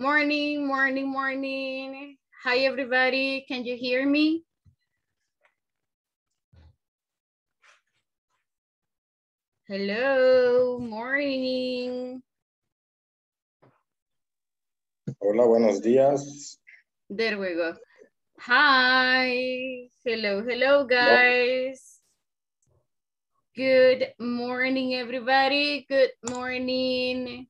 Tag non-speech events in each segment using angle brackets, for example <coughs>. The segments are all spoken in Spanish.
Morning, morning, morning. Hi, everybody. Can you hear me? Hello, morning. Hola, buenos días. There we go. Hi. Hello, hello, guys. Good morning, everybody. Good morning.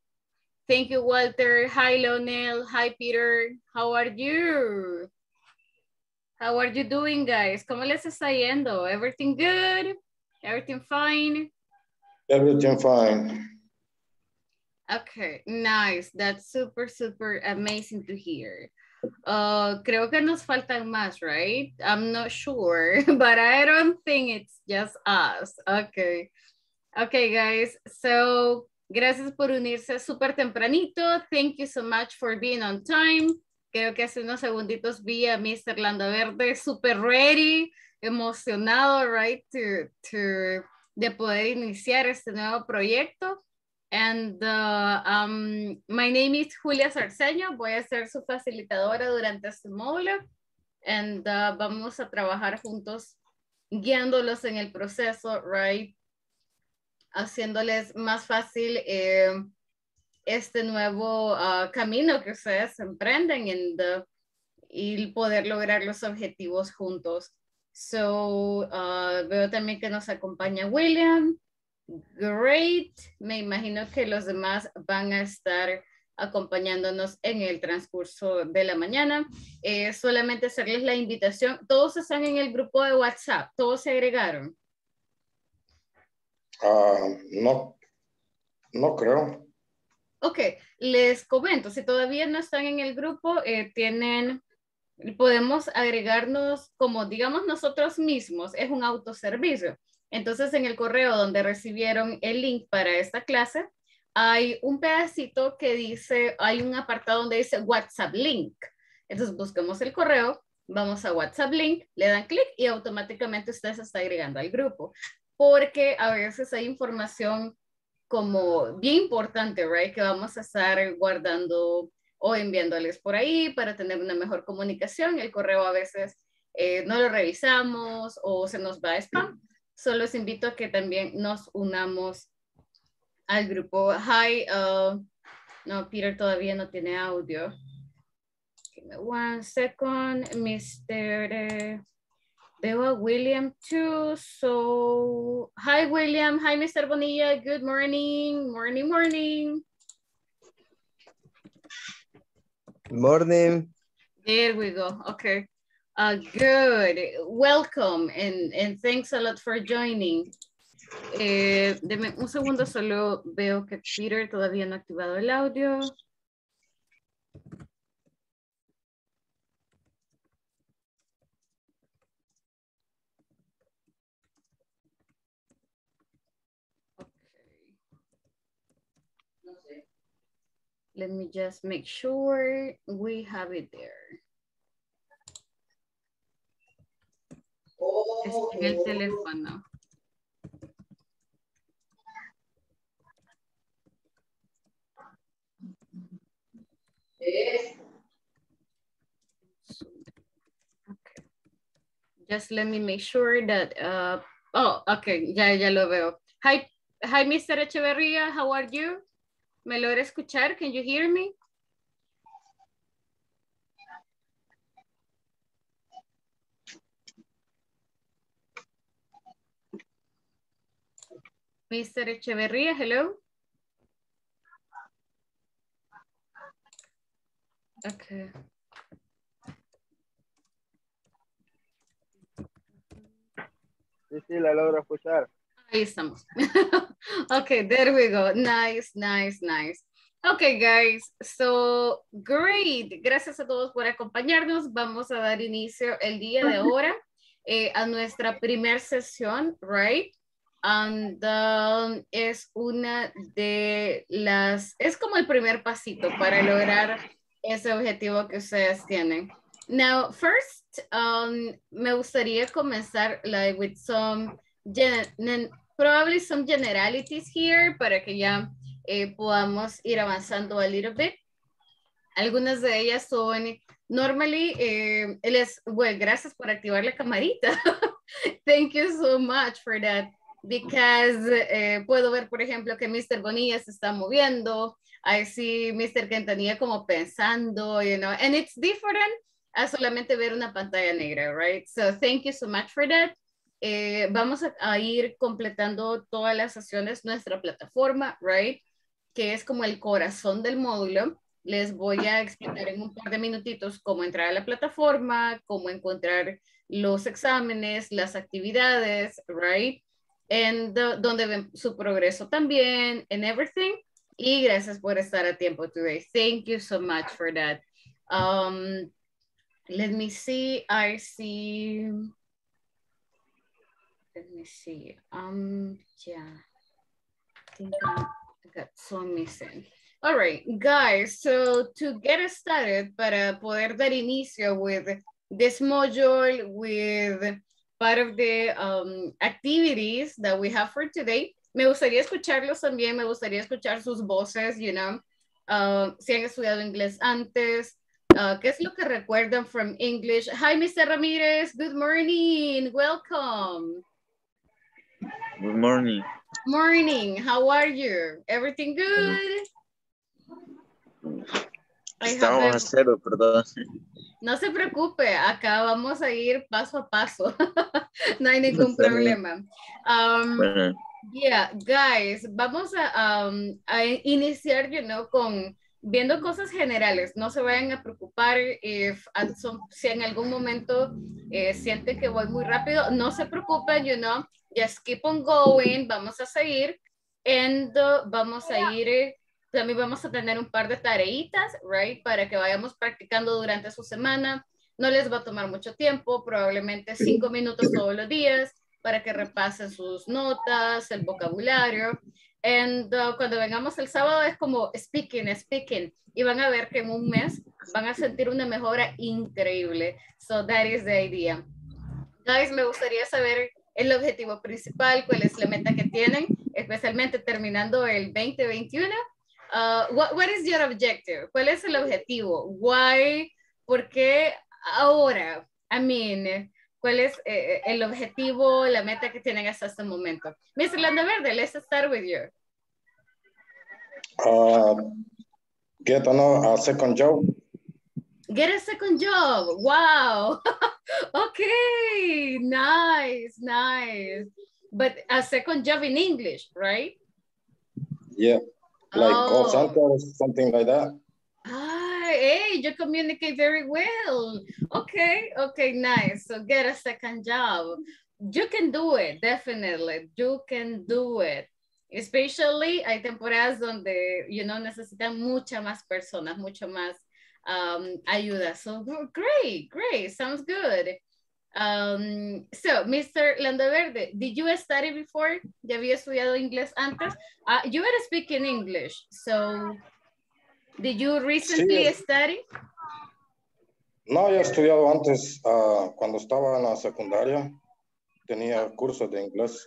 Thank you, Walter. Hi, Lonel. Hi, Peter. How are you? How are you doing, guys? ¿Cómo les está yendo? Everything good? Everything fine? Everything fine. Okay, nice. That's super, super amazing to hear. Uh, creo que nos faltan más, right? I'm not sure, <laughs> but I don't think it's just us. Okay. Okay, guys. So, gracias por unirse súper tempranito. Thank you so much for being on time. Creo que hace unos segunditos vi a Mr. Landaverde super ready, emocionado, right, to, to, de poder iniciar este nuevo proyecto. And uh, um, my name is Julia Sarceño. Voy a ser su facilitadora durante este módulo. And uh, vamos a trabajar juntos guiándolos en el proceso, right? Haciéndoles más fácil eh, este nuevo uh, camino que ustedes emprenden and, uh, y poder lograr los objetivos juntos. So, uh, veo también que nos acompaña William. Great. Me imagino que los demás van a estar acompañándonos en el transcurso de la mañana. Eh, solamente hacerles la invitación. Todos están en el grupo de WhatsApp. Todos se agregaron. Uh, no, no creo. Ok, les comento. Si todavía no están en el grupo, eh, tienen, podemos agregarnos como digamos nosotros mismos. Es un autoservicio. Entonces, en el correo donde recibieron el link para esta clase, hay un pedacito que dice, hay un apartado donde dice WhatsApp link. Entonces, buscamos el correo, vamos a WhatsApp link, le dan clic y automáticamente usted se está agregando al grupo. Porque a veces hay información como bien importante, right? Que vamos a estar guardando o enviándoles por ahí para tener una mejor comunicación. El correo a veces eh, no lo revisamos o se nos va a spam. Solo les invito a que también nos unamos al grupo. Hi, uh, no, Peter todavía no tiene audio. Give me one second, Mr. Veo a William too, so hi William, hi Mr. Bonilla, good morning, morning, morning. Morning. There we go, okay. Uh, good, welcome and, and thanks a lot for joining. Eh, deme un segundo, solo veo que Peter todavía no ha activado el audio. Let me just make sure we have it there. Oh. Está el teléfono. Okay. Just let me make sure that, uh, oh, okay, ya, ya lo veo. Hi, hi, Mr. Echeverria, how are you? ¿Me logra escuchar? Can you hear me? Mr. Echeverria, hello. Okay. Sí, sí, la logro escuchar. Ahí estamos. <laughs> okay, there we go. Nice, nice, nice. Okay, guys. So, great. Gracias a todos por acompañarnos. Vamos a dar inicio el día de ahora eh, a nuestra primera sesión, right? And um, es una de las, es como el primer pasito para lograr ese objetivo que ustedes tienen. Now, first, um, me gustaría comenzar like, with some, probably some generalities here para que ya eh, podamos ir avanzando a little bit. Algunas de ellas son, normally, eh, well, gracias por activar la camarita. <laughs> Thank you so much for that. Because eh, puedo ver, por ejemplo, que Mr. Bonilla se está moviendo. I see Mr. Quintanilla como pensando, you know, and it's different a solamente ver una pantalla negra, right? So thank you so much for that. Eh, vamos a, ir completando todas las sesiones nuestra plataforma, right? Que es como el corazón del módulo. Les voy a explicar en un par de minutitos cómo entrar a la plataforma, cómo encontrar los exámenes, las actividades, right? The, donde ven su progreso también, and everything. Y gracias por estar a tiempo today. Thank you so much for that. Um, let me see. I see. Let me see. Um, yeah. I think I got some missing. All right, guys. So to get started, para poder dar inicio with this module, with part of the um, activities that we have for today, me gustaría escucharlos también, me gustaría escuchar sus voces, you know, uh, si han estudiado inglés antes, uh, ¿qué es lo que recuerdan from English? Hi, Mr. Ramirez, good morning, welcome. Good morning. Morning, how are you? Everything good? Estamos a cero, perdón. No se preocupe, acá vamos a ir paso a paso. <laughs> no hay ningún problema. Um, Bueno, Yeah, guys, vamos a, um, a iniciar, you know, con viendo cosas generales. No se vayan a preocupar if, si en algún momento eh, sienten que voy muy rápido. No se preocupen, you know, just keep on going. Vamos a seguir. And uh, vamos a ir, eh, también vamos a tener un par de tareitas, right, para que vayamos practicando durante su semana. No les va a tomar mucho tiempo, probablemente cinco minutos todos los días para que repasen sus notas, el vocabulario. And uh, cuando vengamos el sábado es como speaking, speaking. Y van a ver que en un mes van a sentir una mejora increíble. So that is the idea. Guys, me gustaría saber el objetivo principal, cuál es la meta que tienen, especialmente terminando el 2021. Uh, what, what is your objective? ¿Cuál es el objetivo? Why? ¿Por qué ahora? I mean, ¿cuál es eh, el objetivo, la meta que tienen hasta este momento? Mr. Landa Verde, let's start with you. Uh, get a, a second job. Get a second job. Wow. <laughs> okay. Nice. Nice. But a second job in English, right? Yeah, like call Oh. center, something like that. Ah, hey, you communicate very well. Okay, okay, nice. So get a second job. You can do it, definitely. You can do it. Especially hay temporadas donde, you know, necesitan mucha más personas, mucho más um, ayuda. So great, great, sounds good. Um, so, Mr. Landaverde, did you study before? ¿Ya había estudiado inglés antes? Uh, you were speaking English, so did you recently Sí. study? No, yo he estudiado antes, ah, cuando estaba en la secundaria, tenía cursos de inglés.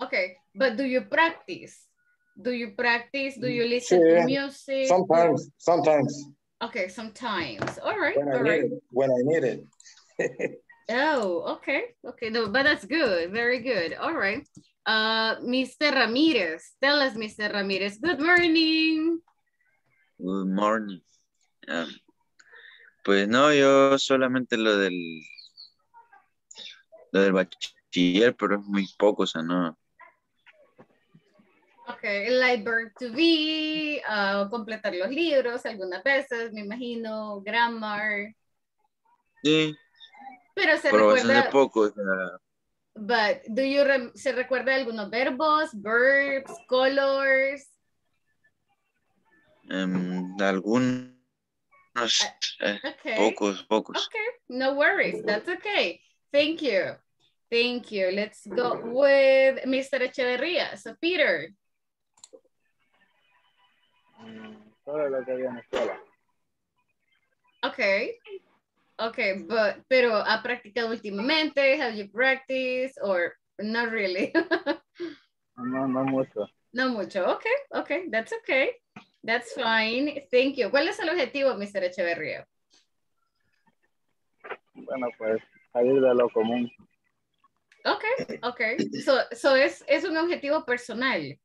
Okay, but do you practice? Do you practice? Do you listen Sí, to music? Sometimes, sometimes, Okay, sometimes. All right, when I all need right. it, when I need it. <laughs> Oh, okay, okay. No, but that's good. Very good. All right. Uh, Mr. Ramirez, tell us, Mr. Ramirez. Good morning. good morning. Ah, pues no, yo solamente lo del lo del bachiller, pero es muy poco, o sea, no. Okay, like verb to be, uh, completar los libros algunas veces, me imagino, grammar. Sí, Pero se pero recuerda, poco, but do you rem- se recuerda algunos verbos, verbs, colors? em, algunos eh, Okay. pocos, pocos. Okay, no worries. That's okay. Thank you. Thank you. Let's go with Mr. Echeverría. So, Peter. Mm, Solo lo que vi en la escuela. Okay. Okay, but, pero ¿ha practicado últimamente? Have you practiced or not really? No, no mucho. no mucho. Okay, okay, that's okay. That's fine. Thank you. ¿Cuál es el objetivo, Mr. Echeverría? Bueno, pues salir de lo común. Ok, ok. So, so es, es un objetivo personal.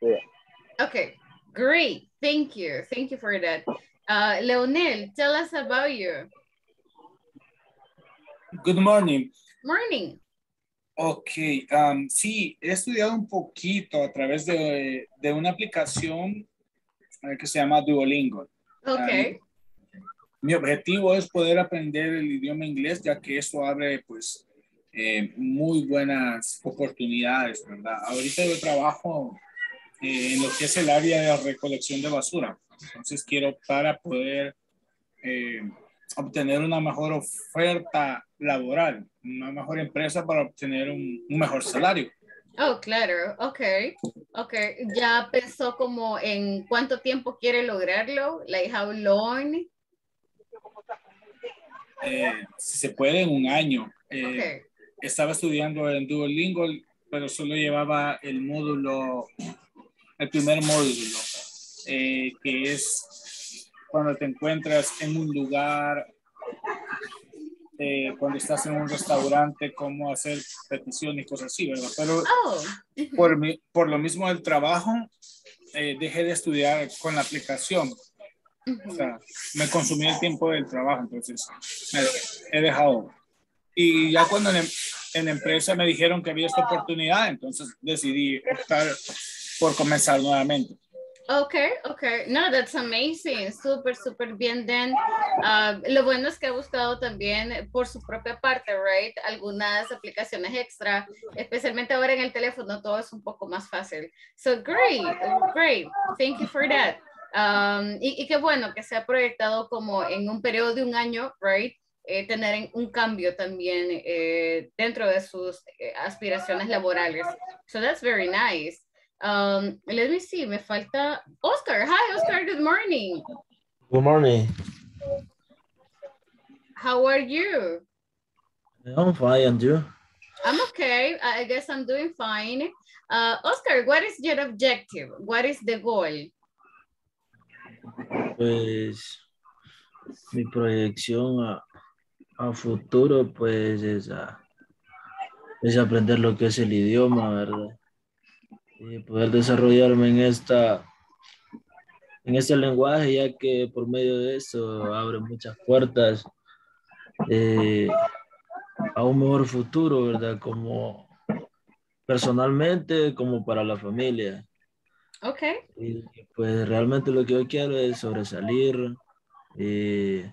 Sí. Okay, great. Thank you. Thank you for that. Uh, Leonel, tell us about you. Good morning. Morning. Ok, um, sí, he estudiado un poquito a través de, de una aplicación eh, que se llama Duolingo. Okay. Mi objetivo es poder aprender el idioma inglés, ya que esto abre, pues, eh, muy buenas oportunidades, ¿verdad? Ahorita yo trabajo eh, en lo que es el área de recolección de basura. Entonces quiero para poder eh, obtener una mejor oferta laboral, una mejor empresa para obtener un, un mejor salario. Oh, claro, ok, ok. ¿Ya pensó como en cuánto tiempo quiere lograrlo? Like how long? Eh, si se puede, en un año. Eh, Okay. Estaba estudiando en Duolingo, pero solo llevaba el módulo, el primer módulo, eh, que es cuando te encuentras en un lugar, eh, cuando estás en un restaurante, cómo hacer peticiones y cosas así, ¿verdad? Pero Oh, por, mi- por lo mismo del trabajo, eh, dejé de estudiar con la aplicación. O sea, me consumí el tiempo del trabajo, entonces me- he dejado. Y ya cuando en, en la empresa me dijeron que había esta oportunidad, entonces decidí optar por comenzar nuevamente. Okay, okay. No, that's amazing. Súper, súper bien, Dan. Ah, lo bueno es que ha buscado también por su propia parte, right? Algunas aplicaciones extra, especialmente ahora en el teléfono, todo es un poco más fácil. So, great, great. Thank you for that. Um, y, y qué bueno que se ha proyectado como en un periodo de un año, right? Eh, tener en- un cambio también eh, dentro de sus eh, aspiraciones laborales. So, that's very nice. Um, let me see, me falta Oscar. Hi, Oscar, good morning. Good morning. How are you? I'm fine, and you? I'm okay. I guess I'm doing fine. Uh, Oscar, what is your objective? What is the goal? Pues mi proyección a, a futuro, pues es, a- es aprender lo que es el idioma, ¿verdad? Y poder desarrollarme en esta en este lenguaje, ya que por medio de eso abre muchas puertas eh, a un mejor futuro, ¿verdad? Como personalmente, como para la familia. Okay. Y pues realmente lo que yo quiero es sobresalir eh,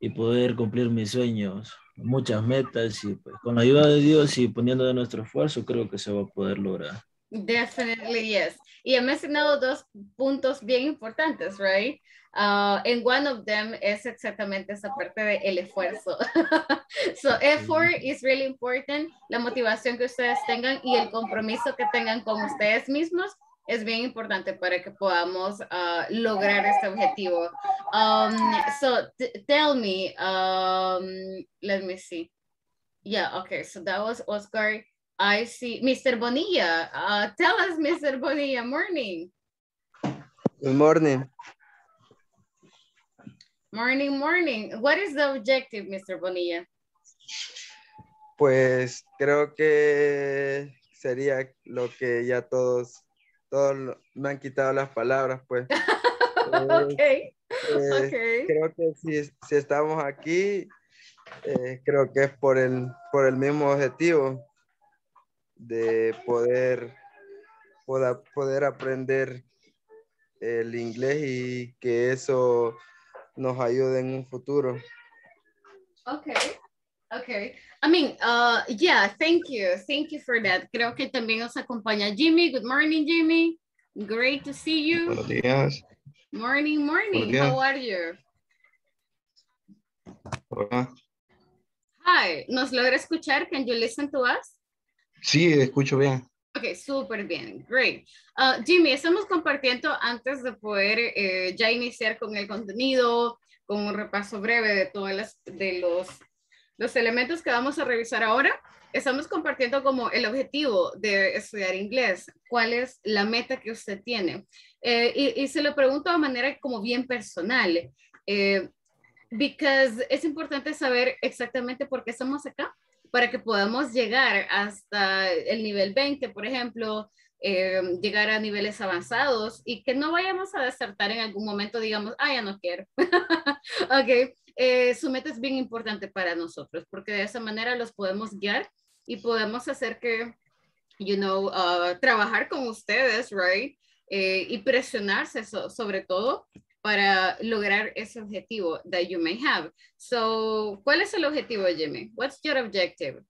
y poder cumplir mis sueños, muchas metas y pues con la ayuda de Dios y poniendo de nuestro esfuerzo creo que se va a poder lograr. Definitely yes. Y he mencionado dos puntos bien importantes, right? Uh, and one of them es exactamente esa parte de el esfuerzo. <laughs> so effort is really important. La motivación que ustedes tengan y el compromiso que tengan con ustedes mismos es bien importante para que podamos uh, lograr este objetivo. Um, so tell me, um, let me see. Yeah, okay, so that was Oscar. I see. Mr. Bonilla, uh, tell us, Mr. Bonilla, morning. Good morning. Morning, morning. What is the objective, Mr. Bonilla? Pues creo que sería lo que ya todos, todos me han quitado las palabras, pues. <laughs> okay, Eh, okay. Creo que si, si estamos aquí, eh, creo que es por el, por el mismo objetivo de poder, poda- poder aprender el inglés y que eso nos ayude en un futuro. Okay, okay. I mean, uh, yeah, thank you. Thank you for that. Creo que también nos acompaña Jimmy. Good morning, Jimmy. Great to see you. Buenos días. Morning, morning. días. How are you? Hola. Hi, ¿nos logra escuchar? Can you listen to us? Sí, escucho bien. Ok, súper bien, great. Ah, Jimmy, estamos compartiendo antes de poder eh, ya iniciar con el contenido, con un repaso breve de todas las de los los elementos que vamos a revisar ahora, estamos compartiendo como el objetivo de estudiar inglés, cuál es la meta que usted tiene. Eh, y, y, se lo pregunto de manera como bien personal, eh, because es importante saber exactamente por qué estamos acá, para que podamos llegar hasta el nivel 20, por ejemplo, eh, llegar a niveles avanzados y que no vayamos a desertar en algún momento, digamos, ah, ya no quiero. <laughs> ok, eh, su meta es bien importante para nosotros porque de esa manera los podemos guiar y podemos hacer que, you know, uh, trabajar con ustedes, right? Eh, y presionarse sobre todo para lograr ese objetivo that you may have. So, ¿cuál es el objetivo, Jimmy? What's your objective?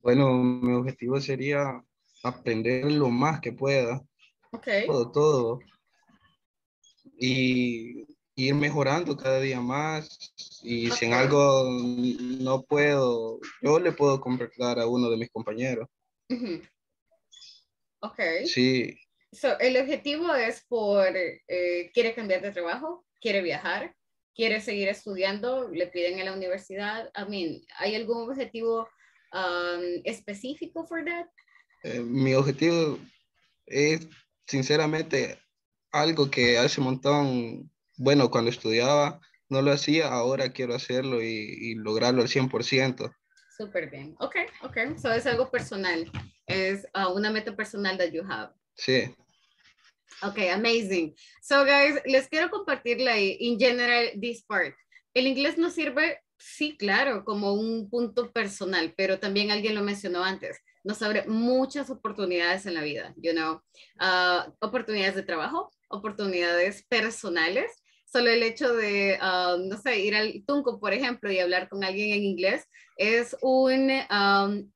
Bueno, mi objetivo sería aprender lo más que pueda. Okay. Todo, todo. Y ir mejorando cada día más. Y si en algo no puedo, yo le puedo completar a uno de mis compañeros. Ok. Sí. So, el objetivo es por, eh, quiere cambiar de trabajo, quiere viajar, quiere seguir estudiando, le piden en la universidad. I mean, ¿hay algún objetivo um, específico for that? Eh, mi objetivo es, sinceramente, algo que hace un montón, bueno, cuando estudiaba no lo hacía, ahora quiero hacerlo y, y lograrlo al 100%. Súper bien. Ok, ok. So es algo personal. Es uh, una meta personal that you have. Sí. Ok, amazing. So guys, les quiero compartir la, in general this part. El inglés nos sirve, sí, claro, como un punto personal, pero también alguien lo mencionó antes nos abre muchas oportunidades en la vida, you know, uh, oportunidades de trabajo, oportunidades personales. Solo el hecho de, uh, no sé, ir al Tunco, por ejemplo, y hablar con alguien en inglés es un, um,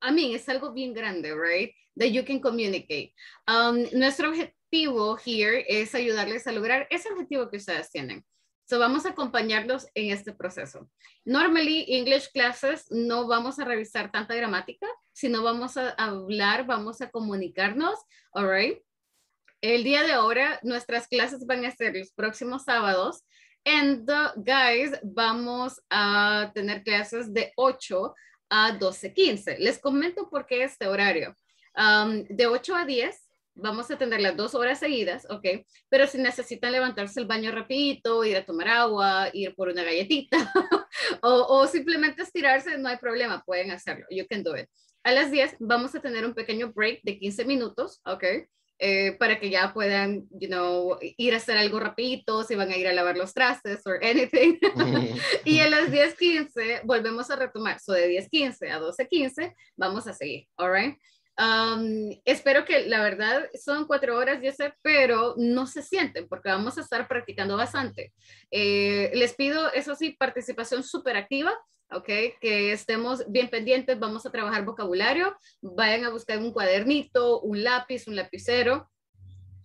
I mean, es algo bien grande, right? That you can communicate. Um, nuestro objetivo here es ayudarles a lograr ese objetivo que ustedes tienen. So vamos a acompañarlos en este proceso. Normally, English classes no vamos a revisar tanta gramática, sino vamos a hablar, vamos a comunicarnos, all right? El día de ahora, nuestras clases van a ser los próximos sábados. And guys, vamos a tener clases de 8 a 12.15. Les comento por qué este horario. De 8 a 10 vamos a tener las dos horas seguidas, ¿ok? Pero si necesitan levantarse el baño rapidito, ir a tomar agua, ir por una galletita <laughs> o, o, simplemente estirarse, no hay problema, pueden hacerlo. You can do it. A las 10 vamos a tener un pequeño break de 15 minutos, ¿ok? Eh, para que ya puedan, you know, ir a hacer algo rapidito, si van a ir a lavar los trastes o anything. <laughs> y a las 10.15 volvemos a retomar. So de 10.15 a 12.15 vamos a seguir, all right? Espero que la verdad son cuatro horas, yo sé, pero no se sienten porque vamos a estar practicando bastante. Eh, les pido, eso sí, participación súper activa. ¿ok? Que estemos bien pendientes, vamos a trabajar vocabulario, vayan a buscar un cuadernito, un lápiz, un lapicero,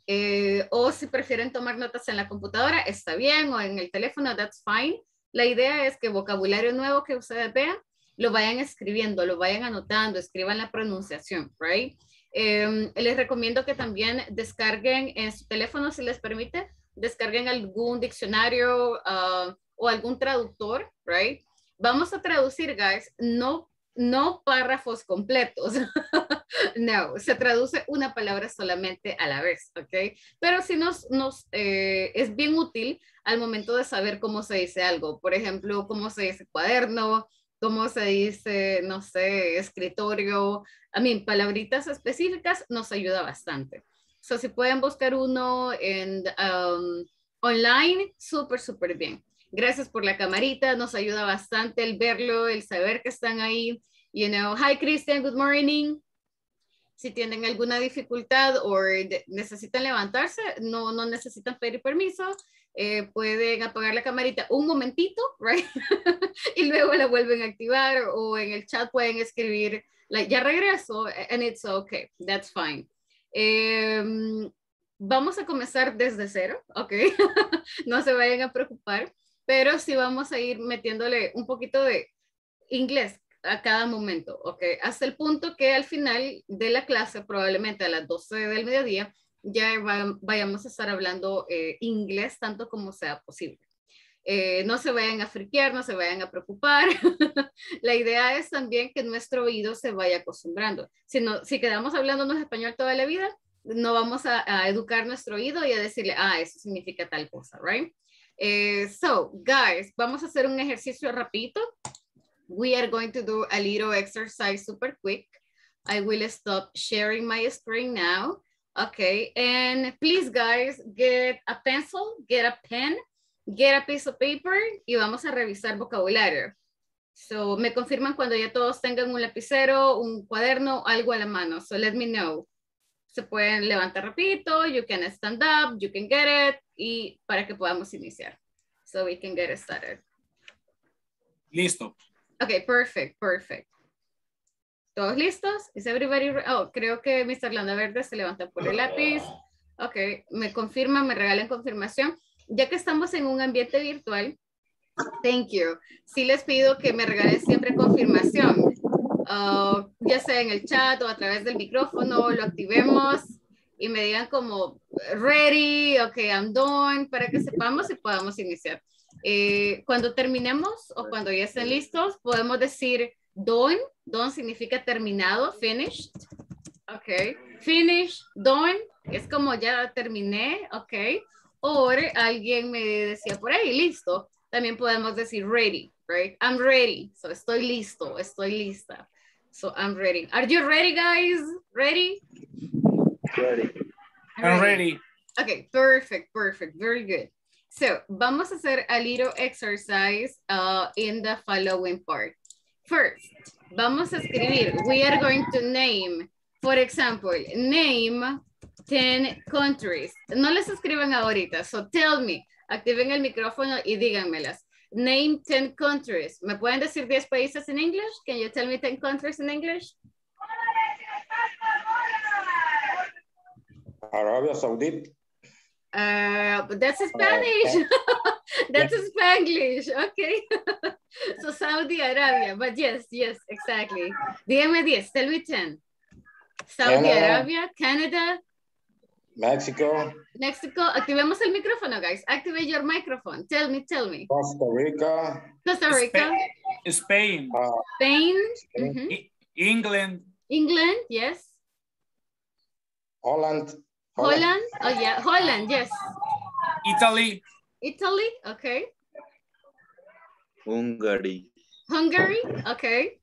eh, o si prefieren tomar notas en la computadora, está bien, o en el teléfono, that's fine. La idea es que vocabulario nuevo que ustedes vean, lo vayan escribiendo, lo vayan anotando, escriban la pronunciación, right? Em, les recomiendo que también descarguen en su teléfono, si les permite, descarguen algún diccionario uh, o algún traductor, right? Vamos a traducir, guys, no, no párrafos completos. <laughs> no, se traduce una palabra solamente a la vez, ¿ok? Pero sí nos, nos eh, es bien útil al momento de saber cómo se dice algo. Por ejemplo, cómo se dice cuaderno, ¿cómo se dice? No sé, escritorio. A mí, palabritas específicas nos ayuda bastante. So, si pueden buscar uno en um, online, súper, súper bien. Gracias por la camarita, nos ayuda bastante el verlo, el saber que están ahí. You know, hi Christian, good morning. Si tienen alguna dificultad o necesitan levantarse, no, no necesitan pedir permiso, eh, pueden apagar la camarita un momentito, right? <laughs> y luego la vuelven a activar o en el chat pueden escribir, like, ya regreso, and it's okay, that's fine. Em, vamos a comenzar desde cero, ¿ok? <laughs> no se vayan a preocupar, pero sí vamos a ir metiéndole un poquito de inglés a cada momento, ¿ok? Hasta el punto que al final de la clase, probablemente a las 12 del mediodía, ya vayamos a estar hablando eh, inglés tanto como sea posible. Eh, no se vayan a friquear, no se vayan a preocupar. <laughs> la idea es también que nuestro oído se vaya acostumbrando. Si, no, si quedamos hablándonos español toda la vida, no vamos a, educar nuestro oído y a decirle, ah, eso significa tal cosa, right? Eh, so, guys, vamos a hacer un ejercicio rapidito. We are going to do a little exercise super quick. I will stop sharing my screen now. Okay, and please guys, get a pencil, get a pen, get a piece of paper y vamos a revisar vocabulario. So, me confirman cuando ya todos tengan un lapicero, un cuaderno, algo a la mano. So, let me know. Se pueden levantar rapidito, you can stand up, you can get it, y para que podamos iniciar. So, we can get started. Listo. Okay, perfect, perfect. ¿Todos listos? Is everybody Oh, creo que Mr. Landa Verde se levanta por el lápiz. Ok, me confirma, me regalen confirmación. Ya que estamos en un ambiente virtual, thank you. Sí les pido que me regalen siempre confirmación. Uh, ya sea en el chat o a través del micrófono, lo activemos y me digan como ready, ok, I'm done, para que sepamos y podamos iniciar. Eh, cuando terminemos o cuando ya estén listos, podemos decir done Done significa terminado, finished. Ok. Finish, done, es como ya terminé, ok. O alguien me decía por ahí, listo. También podemos decir ready, right? I'm ready. So estoy listo, estoy lista. So I'm ready. Are you ready, guys? Ready? Ready. I'm ready. Okay, perfect, perfect, very good. So, vamos a hacer a little exercise uh, in the following part. First, Vamos a escribir. We are going to name, for example, name 10 countries. No les escriban ahorita, so tell me. Activen el micrófono y díganmelas. Name 10 countries. ¿Me pueden decir 10 países en English? Can you tell me 10 countries in English? Arabia Saudita. Uh, but that's Spanish. <laughs> that's Spanish. Okay. <laughs> so Saudi Arabia. But yes, yes, exactly. Dígame 10. Tell me 10. Saudi Canada. Arabia, Canada, Mexico, Mexico. Activemos el micrófono, guys. Activate your microphone. Tell me, tell me. Costa Rica, Costa Rica, Spain, uh, Spain, Spain. mhm. E- England, England, yes. Holland, Holland, oh yeah, Holland, yes. Italy, Italy, okay. Hungary, Hungary, okay.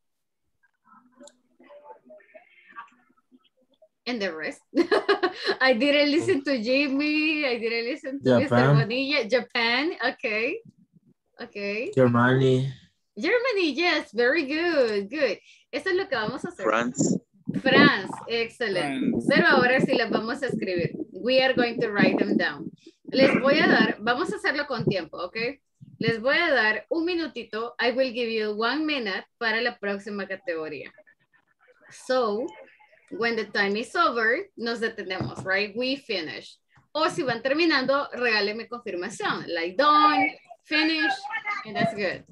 And the rest. <laughs> I didn't listen to Jamie. I didn't listen to Mr. Japan. Bonilla. Japan, okay. Okay. Germany, Germany, yes, very good, good. Eso es lo que vamos a hacer. France, France, excelente. France. Pero ahora sí las vamos a escribir. We are going to write them down. Les voy a dar, vamos a hacerlo con tiempo, ¿ok? Les voy a dar un minutito. I will give you one minute para la próxima categoría. So, when the time is over, nos detenemos, right? We finish. O si van terminando, regálenme confirmación. Like done, finish, and that's good.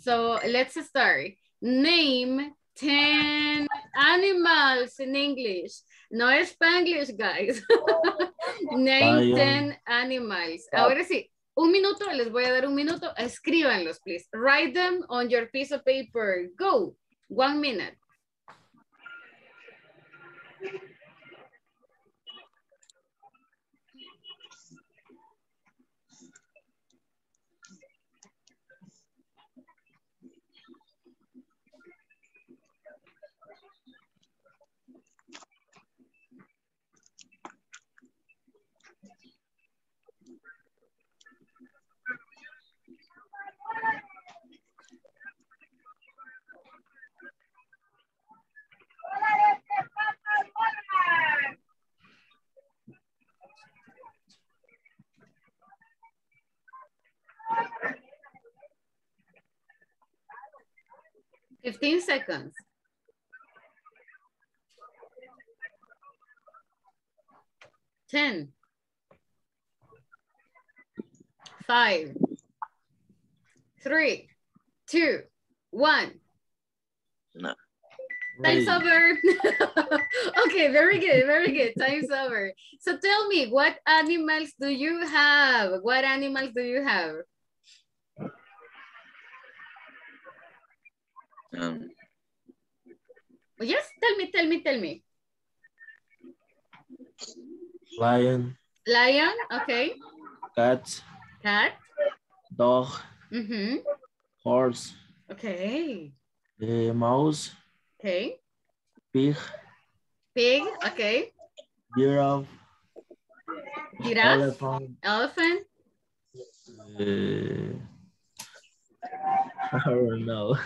So, let's start. Name 10 animals in English. No es Spanglish, guys. <laughs> Name Lion. 10 animals. Ahora sí, un minuto, les voy a dar un minuto. Escríbanlos, please. Write them on your piece of paper. Go. One minute. Fifteen seconds. Ten. Five. Three. Two. One. no, Time's Ready. over. <laughs> okay, very good, very good. Time's over. So tell me, what animals do you have? What animals do you have? Um, Yes, tell me, tell me, tell me. Lion, Lion, okay. cat, Cat, dog, mm-hmm. horse, Okay, eh, mouse, okay. pig, Pig, okay. giraffe, Giraffe, elephant, elephant, eh, <laughs> I don't know.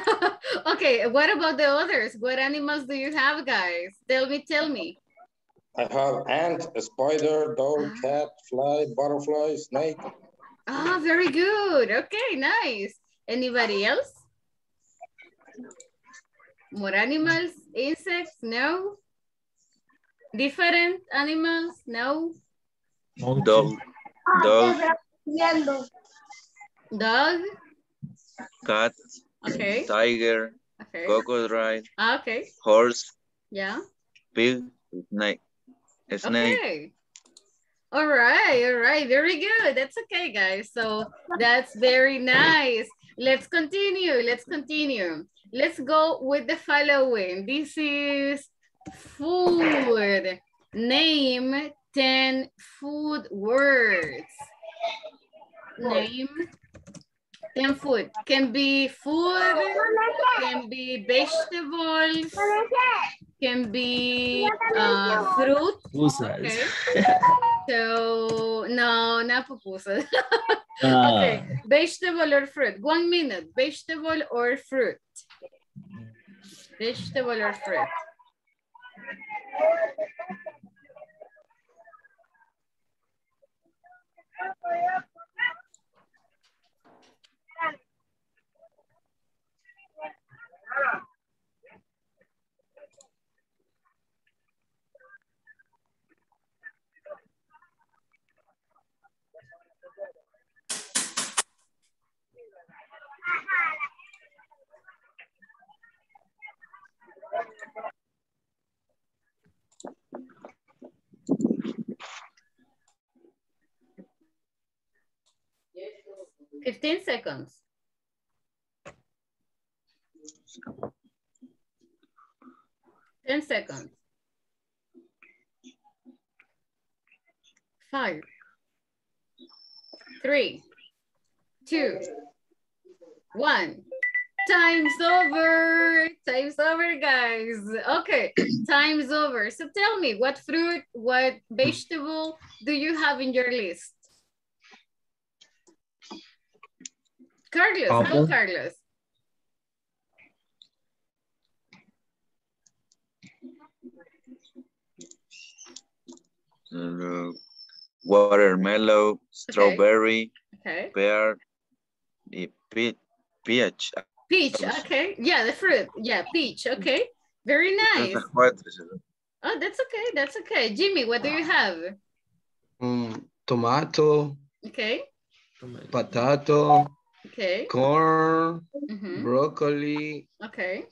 <laughs> okay, what about the others? What animals do you have, guys? Tell me, tell me. I have ant, a spider, dog, cat, fly, butterfly, snake. Ah, very good. Okay, nice. Anybody else? More animals, insects? No. Different animals? No. Monkey, dog, dog, Dog? Cat, Okay, tiger, okay. crocodile, Ah, okay, horse, yeah. pig, snake. Snake. Okay. All right, all right, very good. That's okay, guys. So that's very nice. Let's continue, let's continue. Let's go with the following. This is food. Name 10 food words. Name 10 food. Can be food, can be vegetables, can be uh, fruit. pupusas. Okay. So, no, not pupusas. <laughs> Ah, okay, vegetable or fruit. One minute, vegetable or fruit. Vegetable or fruit. Fifteen seconds. Ten seconds. Five, three, two, one. Time's over. Time's over, guys. Okay, <clears throat> time's over. So tell me, what fruit, what vegetable do you have in your list? Carlos, Apple. Carlos. Uh, watermelon, strawberry, Okay. pear, y pe- peach. Peach, okay. Yeah, the fruit. Yeah, peach, okay. Very nice. Estas cuatro, ¿sí? Oh, that's okay, that's okay. Jimmy, what do you have? Mm, tomato, Okay, potato, okay. corn, mm -hmm. broccoli, Okay.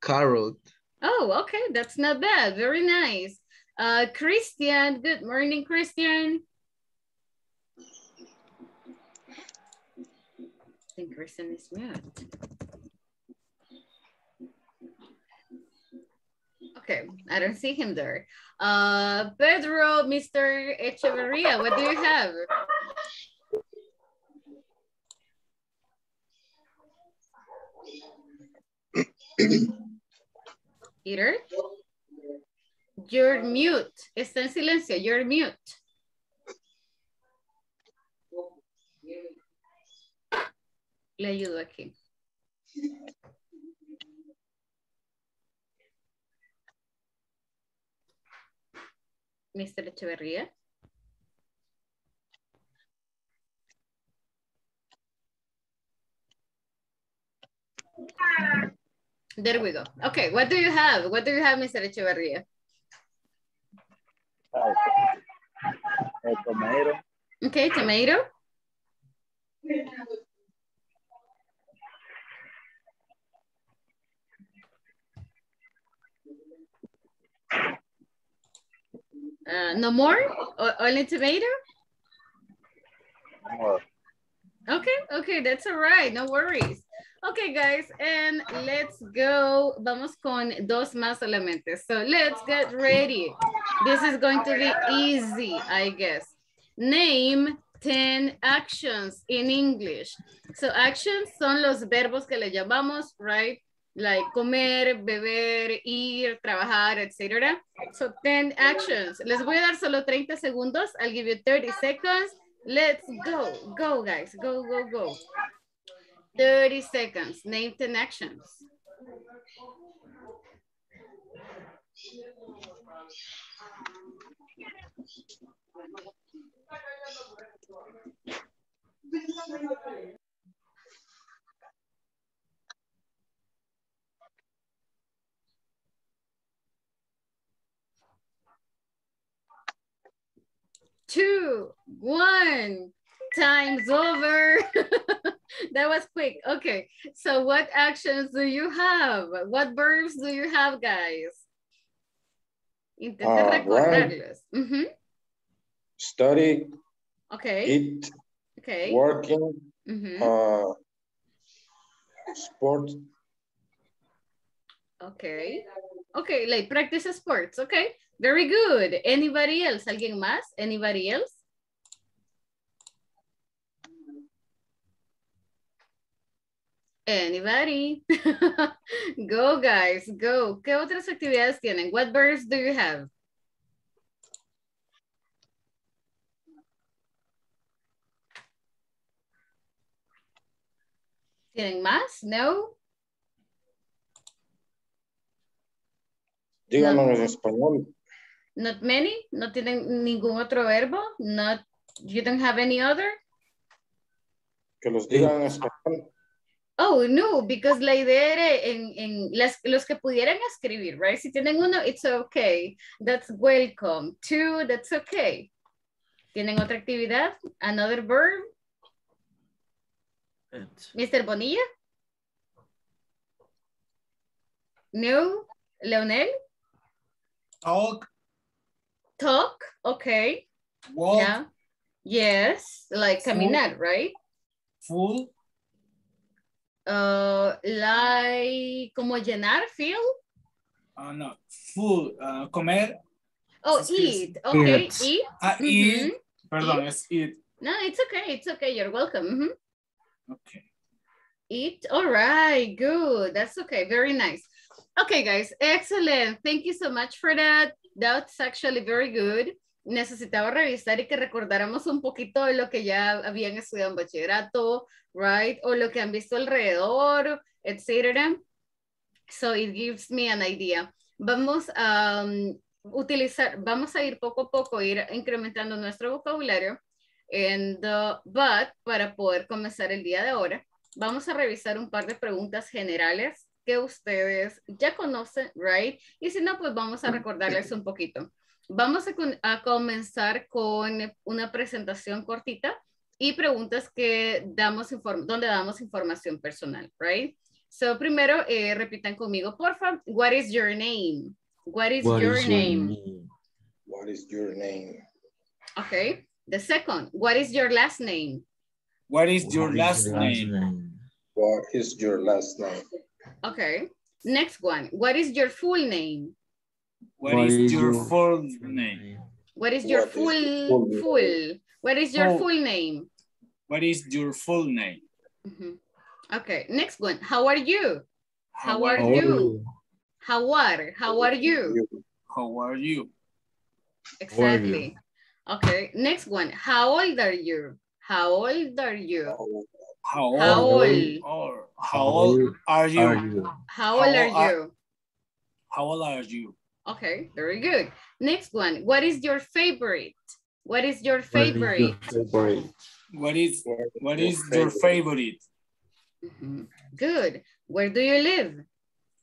carrot. Oh, okay, that's not bad. Very nice. Uh, Christian, good morning, Christian. I think Christian is mute. Okay, I don't see him there. Uh, Pedro, Mr. Echeverria, what do you have? <coughs> Peter? You're mute. Está en silencio. You're mute. Le ayudo aquí. Mr. Echeverría. There we go. Okay, what do you have? What do you have, Mr. Echeverría? Tomato, Okay, tomato. Uh, no more? O- only tomato? more. Okay, okay, that's all right. No worries. Okay, guys, and let's go. Vamos con dos más solamente. So let's get ready. This is going to be easy, I guess. Name 10 actions in English. So actions son los verbos que le llamamos, right? Like comer, beber, ir, trabajar, etc. So 10 actions. Les voy a dar solo 30 segundos. I'll give you 30 seconds. Let's go. Go, guys. Go, go, go. 30 seconds. Name 10 actions. Two, one, time's over. <laughs> that was quick. Okay, so what actions do you have? What verbs do you have, guys? Intenten Ah, recordarlos. Ujú, Study, Okay, eat, okay. working, ujú, uh, sport, Okay. Okay, like practice sports. Okay, very good. Anybody else? ¿Alguien más? Anybody else? Anybody? <laughs> go, guys, go. ¿Qué otras actividades tienen? What verbs do you have? ¿Tienen más? No? díganos en español. Not many? ¿No tienen ningún otro verbo? Not, you don't have any other? Que los digan en español. Oh, no, because la idea era en, en las, los que pudieran escribir, right? Si tienen uno, it's okay. That's welcome. Two, that's okay. ¿Tienen otra actividad? Another verb? Mr. Bonilla? No? Leonel? Talk, Talk? Okay. walk, Yeah. Yes, like caminar, right? full, Uh, like, como llenar, fill? uh, no, full, uh, comer, Oh, eat. Okay, Eat. eat. ah, Mhm. eat, perdón, es eat. No, it's okay. It's okay. You're welcome. Mhm. Okay. Eat. All right. Good. That's okay. Very nice. Okay, guys. Excellent. Thank you so much for that. That's actually very good. Necesitaba revisar y que recordáramos un poquito de lo que ya habían estudiado en bachillerato, right? O lo que han visto alrededor, etcétera. So it gives me an idea. Vamos a um, utilizar, vamos a ir poco a poco, ir incrementando nuestro vocabulario. And, uh, but para poder comenzar el día de ahora, vamos a revisar un par de preguntas generales que ustedes ya conocen, right? Y si no, pues vamos a recordarles un poquito. Vamos a, comenzar con una presentación cortita y preguntas que damos inform- donde damos información personal, right? So, primero, eh, repitan conmigo, porfa. What is your name? What is What your is name? name? What is your name? Okay. The second, what is your last name? What is your is last your name? What is your last name? Okay. Next one, what is your full name? What is your full name? What is your What is full, your full name? full? What is your Full. full name? What is your full name? Mhm. Okay, next one, how are you? How are How you? How are, how are you? How are you? Exactly. Okay, next one, how old are you? How old are you? How How old, old? how old are you? How old are- you? How old are you? Okay, very good. Next one, what is your favorite? What is your What is favorite? your favorite? What is what is your favorite? Mhm. Good. Where do you live?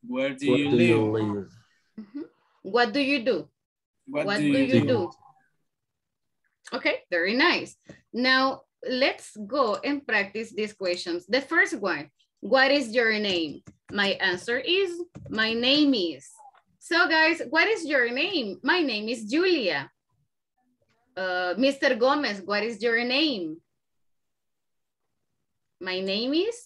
Where do What you do live? you live? Mhm. What do you do? What, What do, do you, you do? do? Okay, very nice. Now let's go and practice these questions. The first one, what is your name? My answer is, my name is. So guys, what is your name? My name is Julia. Uh, Mr. Gomez, what is your name? My name is?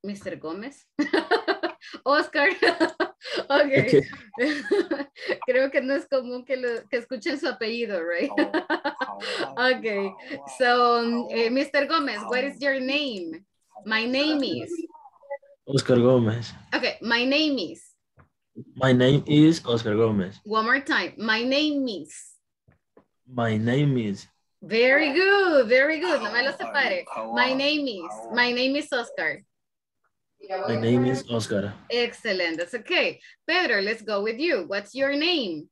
Mr. Gomez. <laughs> Oscar. <laughs> okay. <laughs> Creo que no es común que, lo, que escuchen su apellido, right? Oh, oh, oh, okay. So, um, uh, Mr. Gomez, what is your name? My name is? Oscar Gomez. Okay, my name is. My name is Oscar Gomez. One more time. My name is. My name is. Very good, very good. No me lo separe. My name is. My name is Oscar. My name is Oscar. Excellent. That's okay. Pedro, let's go with you. What's your name?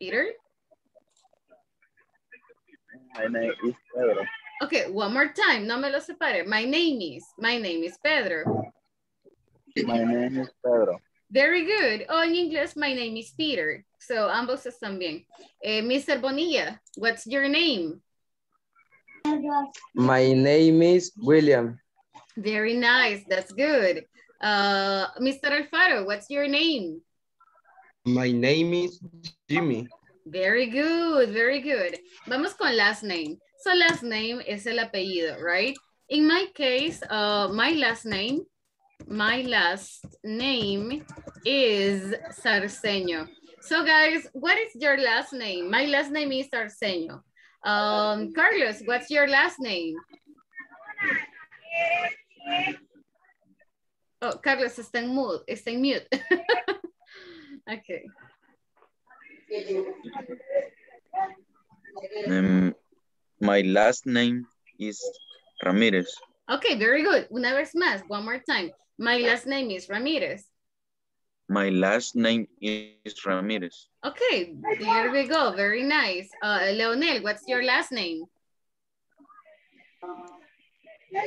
Peter? My name is Pedro. Okay, one more time. No me lo separe. My name is. My name is Pedro. My name is Pedro. Very good. Oh, in English, my name is Peter. So, ambos están bien. Eh, Mr. Bonilla, what's your name? My name is William. Very nice. That's good. Uh, Mr. Alfaro, what's your name? My name is Jimmy. Very good, very good. Vamos con last name. So last name es el apellido, right? In my case, uh, my last name, my last name is Sarceño. So guys, what is your last name? My last name is Sarceño. Um, Carlos, what's your last name? Oh, Carlos está en mute. Está en mute. <laughs> okay. Um, my last name is Ramirez. Okay, very good. Una vez más, one more time. My last name is Ramirez. My last name is Ramirez. Okay, there we go. Very nice. Uh, Leonel, what's your last name?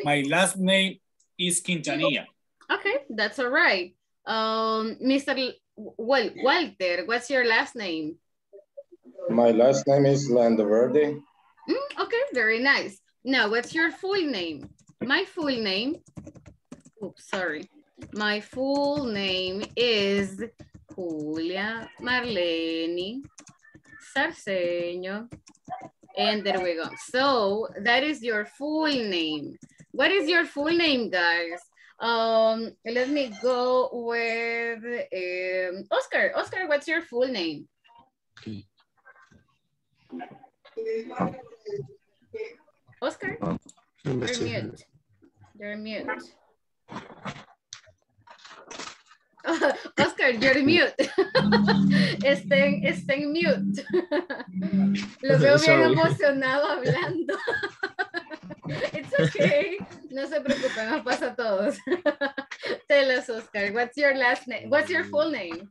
My last name is Quintanilla. Okay, that's all right. Um, Mr. L- Wal Walter, what's your last name? My last name is Landaverde. Mm, okay, very nice. Now, what's your full name? My full name, oops, sorry. My full name is Julia Marlene Sarceño. And there we go. So that is your full name. What is your full name, guys? Um, let me go with um, Oscar. Oscar, what's your full name? Oscar, you're mute. You're mute. <laughs> Oscar, you're mute. <laughs> Estén, estén mute. <laughs> Lo veo bien emocionado hablando. It's okay. No se preocupen, nos pasa a todos. <laughs> Tell us, Oscar, what's your last name? What's your full name?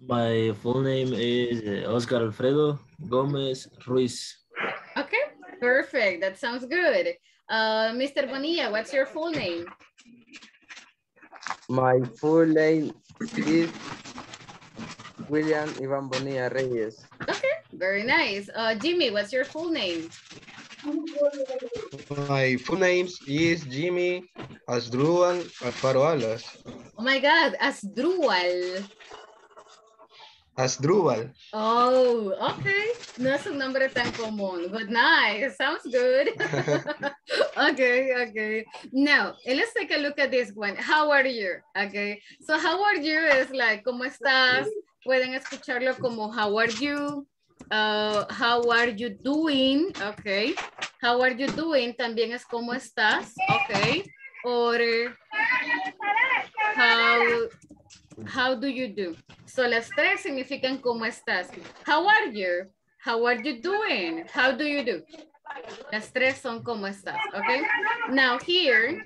My full name is uh, Oscar Alfredo Gomez Ruiz. Okay, perfect. That sounds good. Uh, Mr. Bonilla, what's your full name? My full name is William Ivan Bonilla Reyes. Okay, very nice. Uh, Jimmy, what's your full name? My full name is Jimmy Asdrúbal Alfaro Alas. Oh my God, Asdrúbal. Asdrúbal. Oh, okay. No es un nombre tan común, but nice. Sounds good. <laughs> okay, okay. Now, let's take a look at this one. How are you? Okay. So, how are you is like, ¿cómo estás? Pueden escucharlo como, how are you? Uh, how are you doing? Okay. How are you doing? También es, ¿cómo estás? Okay. Or, how, how do you do? So las tres significan cómo estás. How are you? How are you doing? How do you do? Las tres son cómo estás, ¿ok? Now here,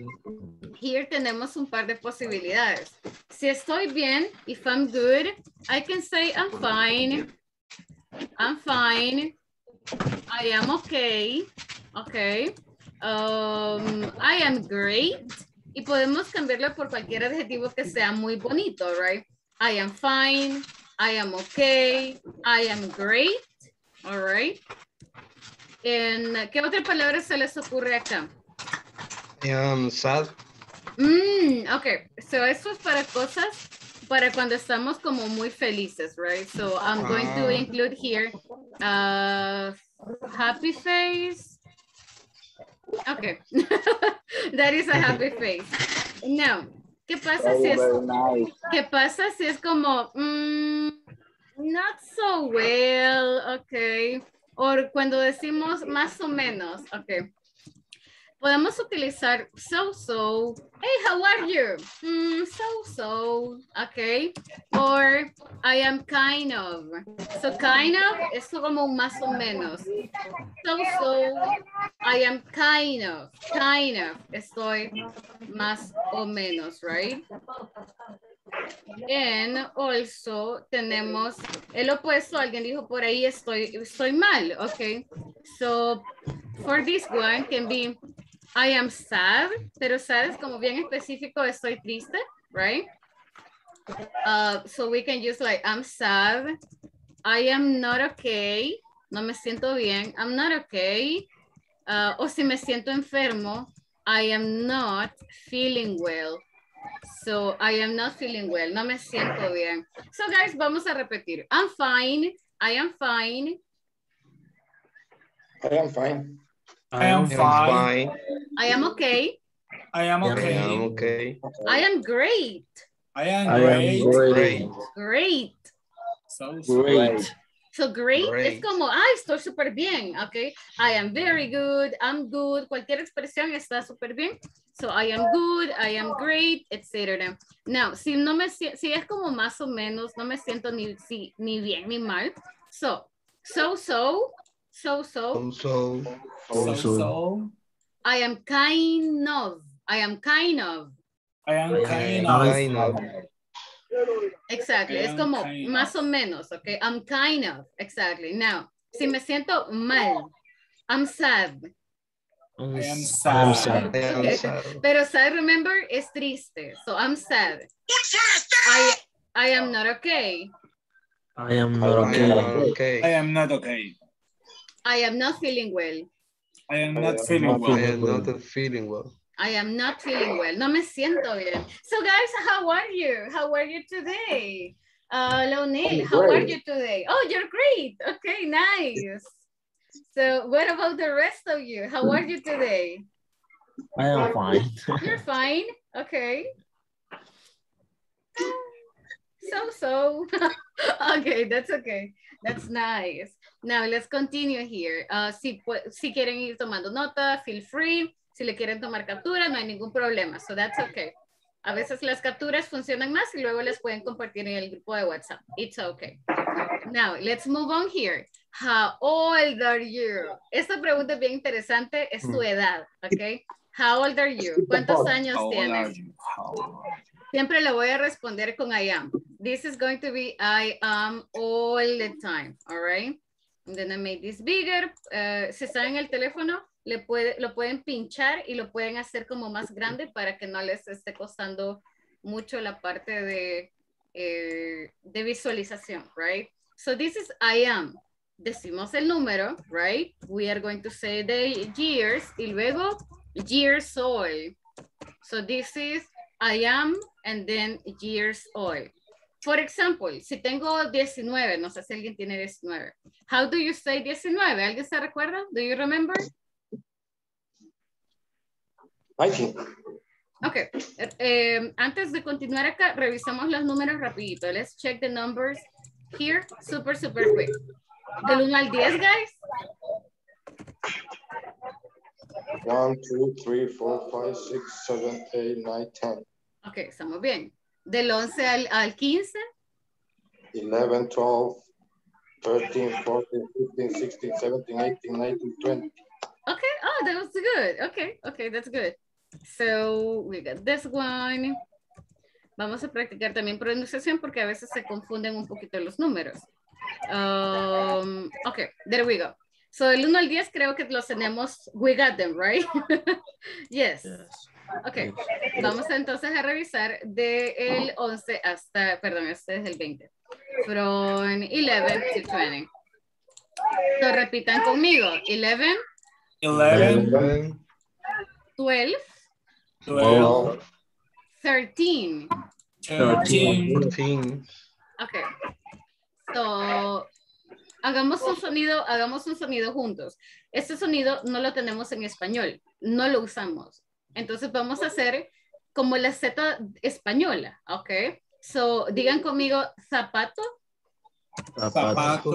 here tenemos un par de posibilidades. Si estoy bien, if I'm good, I can say I'm fine. I'm fine. I am okay. Okay. Um, I am great. Y podemos cambiarlo por cualquier adjetivo que sea muy bonito, right? I am fine. I am okay. I am great. All right. En, ¿Qué otra palabra se les ocurre acá? I am sad. Mm, ok, so eso es para cosas para cuando estamos como muy felices, right? So I'm going to Ah. include here uh, happy face. Okay, <laughs> that is a happy face. Now, ¿qué pasa si es, qué pasa si es como, mm, not so well, okay? O cuando decimos más o menos, okay. Podemos utilizar so-so. Hey, how are you? Mm, so-so, okay. Or I am kind of. So kind of es como un más o menos. So-so, I am kind of. Kind of. Estoy más o menos, right? And also tenemos el opuesto. Alguien dijo por ahí estoy, estoy mal, okay. So for this one can be I am sad, pero sad es como bien específico, estoy triste, right? Uh, so we can use like, I'm sad, I am not okay, no me siento bien, I'm not okay. Uh, o si me siento enfermo, I am not feeling well. So I am not feeling well, no me siento bien. So guys, vamos a repetir. I'm fine, I am fine, I am fine. I am I'm fine. fine. I am okay, I am okay. I'm okay. I am great, I am I great. am great. Great. great. So, Great. So great, es Great. como, ay, estoy súper bien, ok. I am very good, I'm good, cualquier expresión está súper bien. So I am good, I am great, etc. Now, si no me si, si es como más o menos, no me siento ni, si, ni bien ni mal. So, so, so, so, so, Also, so, Also. so. I am kind of, I am kind of. I am kind of. kind of. Exactly, I es como más o menos, ok. I'm kind of, exactly. Now, si me siento mal, I'm sad. I'm, I am sad. I'm sad. I am Okay. sad. Pero sad, remember, es triste. So I'm sad. I, I am not okay. I am not I am I okay. am not okay. I am not okay. I am not feeling well. I am I not am feeling not well. I am not feeling well. I am not feeling well. No me siento bien. So guys, how are you? How are you today? Uh, Lonel, I'm how are you today? Oh, you're great. Okay, nice. So what about the rest of you? How are you today? I am fine. <laughs> You're fine. Okay. So, so. <laughs> okay, that's okay. That's nice. Now, let's continue here. Uh, si, quieren ir tomando nota, feel free. Si le quieren tomar captura, no hay ningún problema. So, that's okay. A veces las capturas funcionan más y luego les pueden compartir en el grupo de WhatsApp. It's okay. Now, let's move on here. How old are you? Esta pregunta es bien interesante. Es tu edad, ¿ok? How old are you? ¿Cuántos años How old are tienes? you? How old are you? Siempre le voy a responder con I am. This is going to be I am all the time, all right? I'm gonna make this bigger. Eh, si está en el teléfono, le puede, lo pueden pinchar y lo pueden hacer como más grande para que no les esté costando mucho la parte de, eh, de visualización, right? So this is I am. Decimos el número, right? We are going to say the years y luego years old. So this is I am and then years old. For example, si tengo 19, no sé si alguien tiene 19. How do you say 19? ¿Alguien se recuerda? Do you remember? 19. Ok. Eh, antes de continuar acá, revisamos los números rapidito. Let's check the numbers here. Super, super quick. Del 1 al 10, guys. 1, 2, 3, 4, 5, 6, 7, 8, 9, 10. Ok, estamos bien. Del 11 al, al 15. 11, 12, 13, 14, 15, 16, 17, 18, 19, 20. Okay, oh, that was good. Okay, okay, that's good. So we got this one. Vamos a practicar también pronunciación porque a veces se confunden un poquito los números. Um, okay, there we go. So del 1 al 10 creo que los tenemos, we got them, right? <laughs> yes. Yes. Okay, vamos entonces a revisar del 11 hasta, perdón, este es el 20. From 11 to 20. So repitan conmigo. 11, 11, 11, 12, 12, 12, 13, 13, 14, Okay. So, hagamos un sonido, hagamos un sonido juntos. Este sonido no lo tenemos en español, no lo usamos. Entonces vamos a hacer como la Z española, ¿ok? So, digan conmigo zapato, zapato,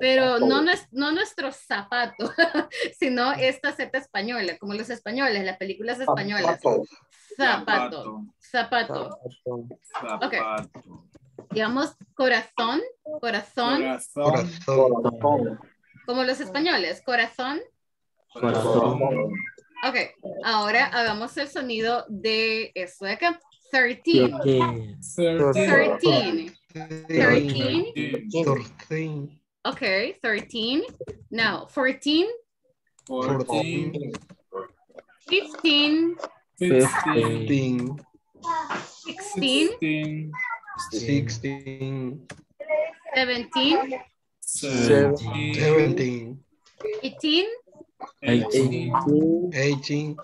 pero no, nues- no nuestro zapato, <laughs> sino esta Z española, como los españoles, las películas españolas. Zapato, zapato. zapato, Digamos corazón, corazón, corazón, corazón, como los españoles, corazón. Corazón. Ok, ahora hagamos el sonido de eso de acá. 13. 13. 13. 13. 14, Ok, 13. Now, 14, 14, 15, 15, 15, 16, 16, 17, 17, 18, 18, 18,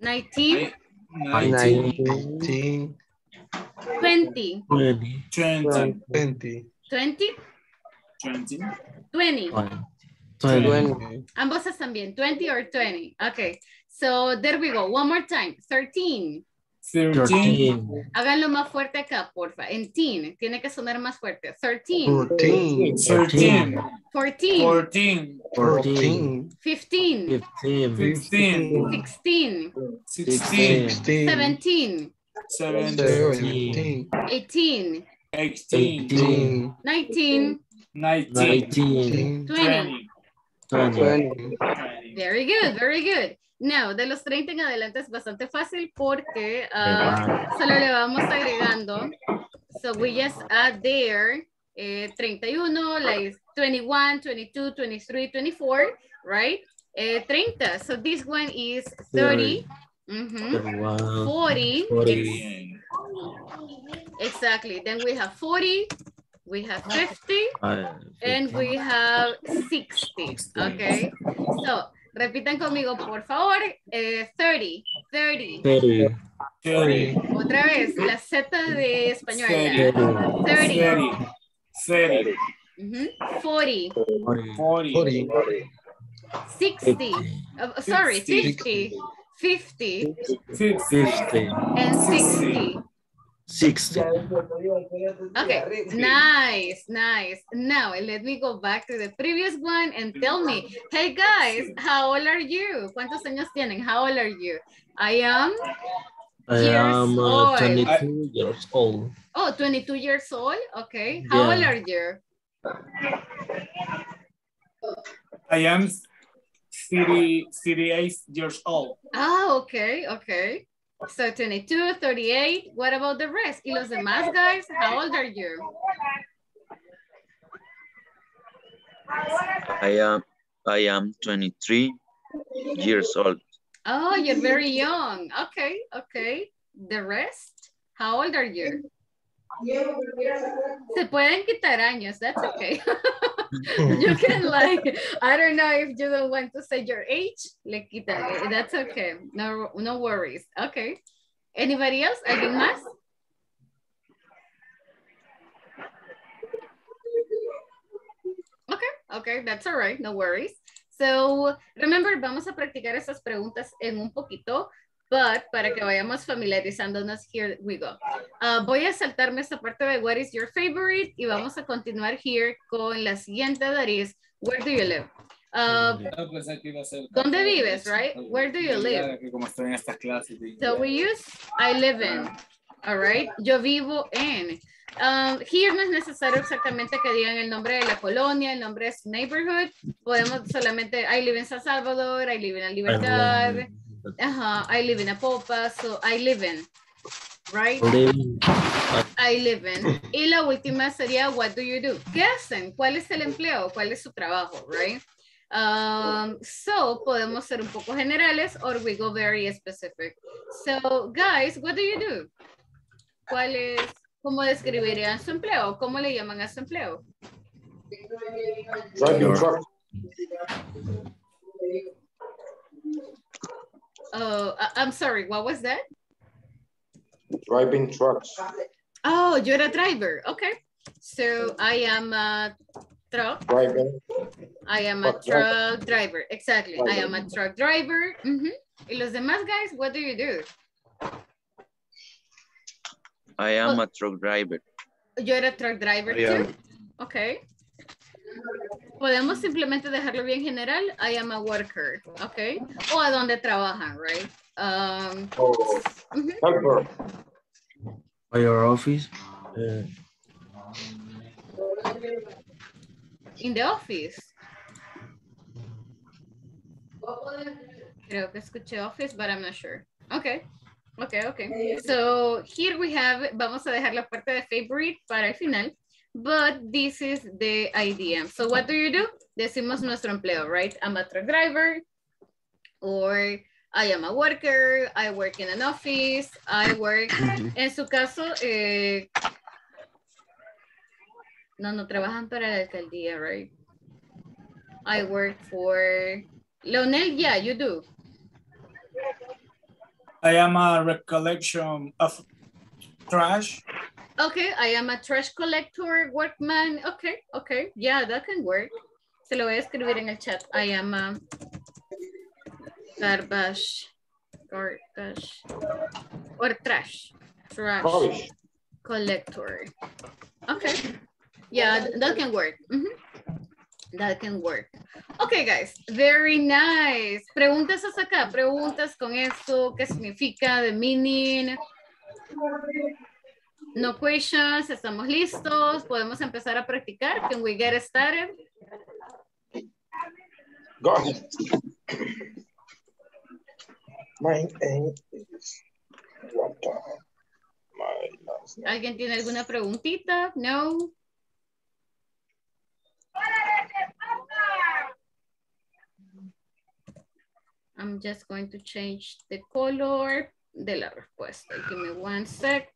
19, 19, 18, 20, 20. 20, 20, 20, 20, 20. 20. 20, Ambos están bien, 20 or 20. Okay, so there we go. One more time. 13. 13, 13. Háganlo más fuerte acá, porfa. En teen, tiene que sonar más fuerte. 13, 14, 13, 14, 14, 15, 15. 15, 16, 16, 16, 17, 17, 17, 18, 18, 19, 19, 19. 20. 20. 20. Very good, very good. Now, de los 30 en adelante es bastante fácil porque ah, solo le vamos agregando. So we just add there eh, 31, like 21, 22, 23, 24, right? Eh, 30. So this one is 30. mhm, 31. 40. 40. Exactly. Then we have 40. We have 50. Five, And we have 60, okay? So, repitan conmigo, por favor, eh, 30, 30. 30. 30, Otra vez, la Z de español. 30, 30, 30, 30, ujú, 40, 40. 40, 40, 60, uh, sorry, 50, 50, 50, 50. and 60. 60. Okay, nice, nice. Now, let me go back to the previous one and tell me, hey guys, how old are you? ¿Cuántos años tienen? How old are you? I am I Years am uh, old. 22 years old. Oh, 22 years old. Okay. How Yeah. old are you? I am 30, 38 years old. Ah, okay, okay. So 22, 38. What about the rest? Y los demás, guys, how old are you? I am I am 23 years old. Oh, you're very young. Okay, okay. The rest? How old are you? Se pueden quitar años. That's okay. <laughs> you can like, I don't know if you don't want to say your age, le quitan. That's okay. No, no worries. Okay. Anybody else? ¿Alguien más? Okay, okay, that's all right, no worries. So, remember, vamos a practicar esas preguntas en un poquito, but para que vayamos familiarizándonos, here we go. Ah, voy a saltarme esta parte de what is your favorite y vamos a continuar here con la siguiente, that is, where do you live? Ah, pues ¿Dónde vives, right? Where do you live? So we use I live in. All right. Yo vivo en. Um, here no es necesario exactamente que digan el nombre de la colonia, el nombre de su neighborhood. Podemos solamente I live in San Salvador, I live in La Libertad. Ajá, I live in Apopa, so I live in. Right? Living. I live in. Y la última sería what do you do? ¿Qué hacen? ¿Cuál es el empleo? ¿Cuál es su trabajo? Right? Um, so podemos ser un poco generales or we go very specific. So guys, what do you do? ¿Cuál es, cómo describirían su empleo? ¿Cómo le llaman a su empleo? Driving truck. Oh, I- I'm sorry, what was that? Driving trucks. Oh, you're a driver. Okay. So I am a truck. Driver. I am a Truck driver. truck driver. Exactly. I am a truck driver. Mm -hmm. Y los demás guys, what do you do? I am Oh. a truck driver. You're a truck driver I am. too. Okay. Podemos simplemente dejarlo bien general. I am a worker. Okay. O a dónde trabajan, right? Um, Oh, helper. By your office. Uh, In the office. Creo que escuché office, but I'm not sure. Okay. Okay, okay. So here we have, vamos a dejar la parte de favorite para el final, but this is the idea. So what do you do? Decimos nuestro empleo, right? I'm a truck driver, or I am a worker, I work in an office, I work, en su caso, eh, no, no trabajan para la alcaldía, right? I work for, Leonel, yeah, you do. I am a recollection of trash. Okay, I am a trash collector, workman. Okay, okay, yeah, that can work. Se lo voy a escribir en el chat. I am a garbage, garbage, or trash, trash collector. Okay, yeah, th- that can work. Mhm. That can work. Okay, guys, very nice. Preguntas hasta acá, preguntas con eso, qué significa, the meaning. No questions, estamos listos, podemos empezar a practicar. Can we get started? Go ahead. My name is the my last name. ¿Alguien tiene alguna preguntita? No. I'm just going to change the color de la respuesta. Give me one sec.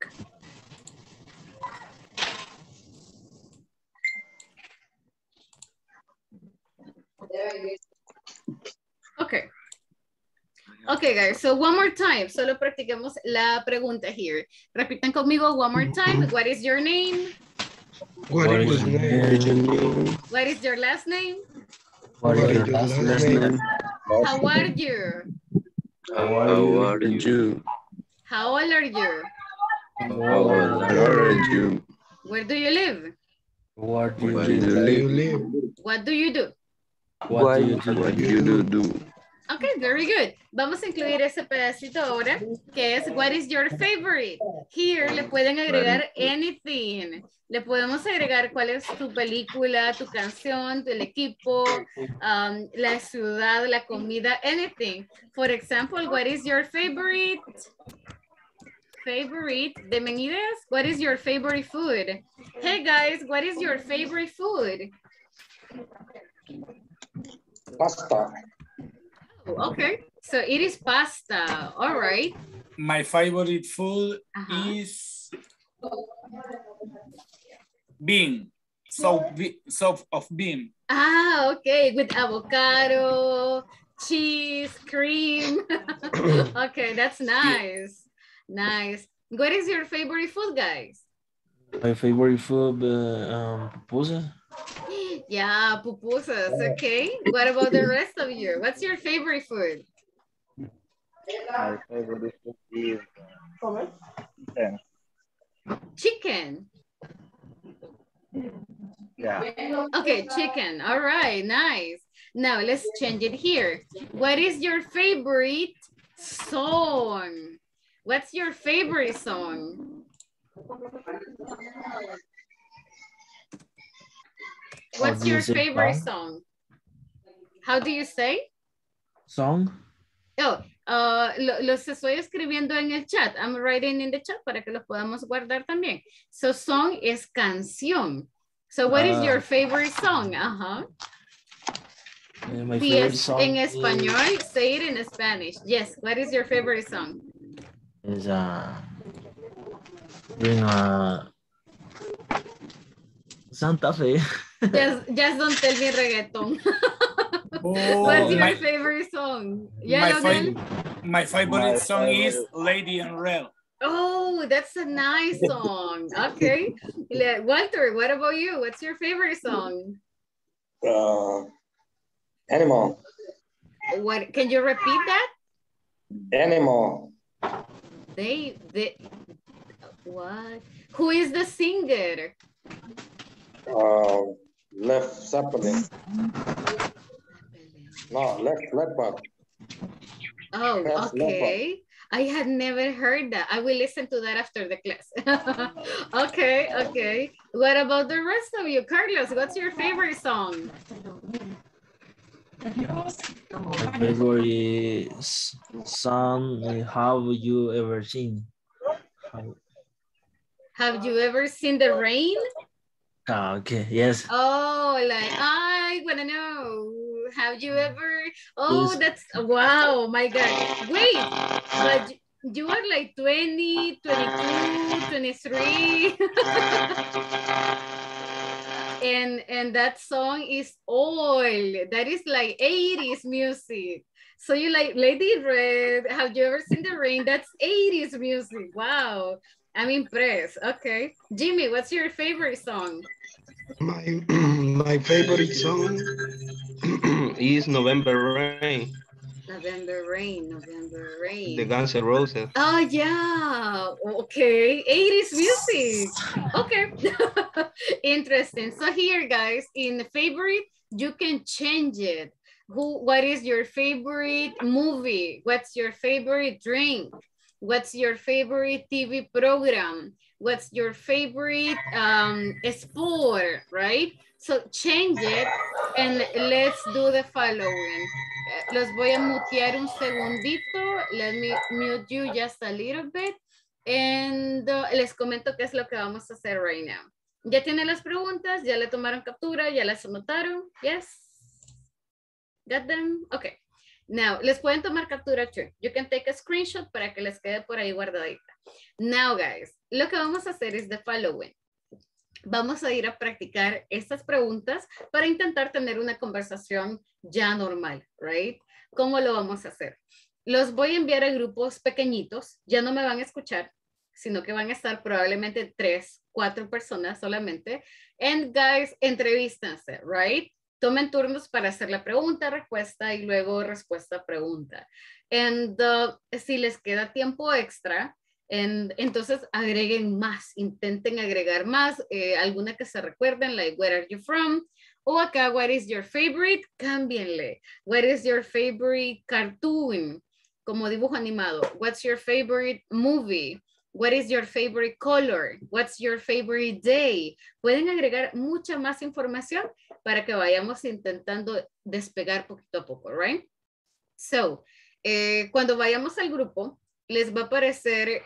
Okay. Okay, guys. So one more time. Solo practiquemos la pregunta here. Repitan conmigo one more time. Mm-hmm. What is your name? What What is is your your name? What is your last name? what What is is your your last last name? name? How are you? How are How you? are you? How old are you? How old Where are are you? you? Where do you live? What do Where you do do? Where do you live? What do you do? What do you do? do you do? Okay, very good. Vamos a incluir ese pedacito ahora, que es what is your favorite? Here le pueden agregar anything. Le podemos agregar cuál es tu película, tu canción, el equipo, um, la ciudad, la comida, anything. For example, what is your favorite? Favorite, denme ideas. What is your favorite food? Hey guys, what is your favorite food? Pasta. Oh, okay, so it is pasta. All right. My favorite food Ajá. is bean. Soup, be- soup of bean. Ah, okay, with avocado, cheese, cream. <laughs> okay, that's nice. Nice. What is your favorite food, guys? My favorite food, uh, um, pupusa. Yeah, pupusas, okay. What about the rest of you? What's your favorite food? My favorite food is uh, chicken. Chicken. Yeah. Okay, chicken. All right, nice. Now let's change it here. What is your favorite song? What's your favorite song? What's your favorite song? How do you say? Song? Oh, uh, lo- los estoy escribiendo en el chat. I'm writing in the chat para que los podamos guardar también. So song es canción. So what is Ah. your favorite song? Ajá. Uh, my Si favorite es song en is- español, say it in Spanish. Yes, what is your favorite song? is uh, bring a Santa Fe. <laughs> Just, just don't tell me reggaeton. <laughs> Oh, What's your my, favorite song? Yeah, my, Leonel? fa- my favorite My song is Lady and Real. Oh, that's a nice song. Okay. Le- Walter, what about you? What's your favorite song? Uh, animal. What can you repeat that? Animal. They they what? Who is the singer? Uh, left Zeppelin. No, left Leopard. Oh, Yes, okay. I had never heard that. I will listen to that after the class. <laughs> okay, okay. What about the rest of you? Carlos, what's your favorite song? My favorite s- song, have you ever seen? Have you ever seen the rain? Ah, okay, yes. Oh, like I wanna know. Have you ever? Oh, Yes. that's wow, my God. Wait, but you- you are like 20, 22, 23. <laughs> and and that song is old. That is like 80s music. So you like Lady Red, have you ever seen the rain? That's 80s music. Wow. I'm impressed. Okay. Jimmy, what's your favorite song? My <clears throat> my favorite song <clears throat> is November Rain, November Rain, November Rain. the Guns N' Roses. Oh yeah, okay, 80s music. Okay, <laughs> interesting. So here, guys, in the favorite, you can change it. Who? What is your favorite movie? What's your favorite drink? What's your favorite TV program? What's your favorite um, sport? Right. So change it and let's do the following. Eh, Los voy a mutear un segundito. Let me mute you just a little bit. And uh, les comento qué es lo que vamos a hacer right now. Ya tienen las preguntas, ya le tomaron captura, ya las anotaron. Yes. Got them? Okay. Now, les pueden tomar captura too. You can take a screenshot para que les quede por ahí guardadita. Now, guys, lo que vamos a hacer es the following. Vamos a ir a practicar estas preguntas para intentar tener una conversación ya normal, right? ¿Cómo lo vamos a hacer? Los voy a enviar a grupos pequeñitos, ya no me van a escuchar, sino que van a estar probablemente tres, cuatro personas solamente. And guys, entrevístense, right? Tomen turnos para hacer la pregunta, respuesta y luego respuesta, pregunta. And uh, si les queda tiempo extra, en- entonces agreguen más, intenten agregar más, eh, alguna que se recuerden, like where are you from? O acá, what is your favorite? Cámbienle. What is your favorite cartoon? Como dibujo animado. What's your favorite movie? What is your favorite color? What's your favorite day? Pueden agregar mucha más información para que vayamos intentando despegar poquito a poco, right? So, eh, cuando vayamos al grupo, les va a aparecer,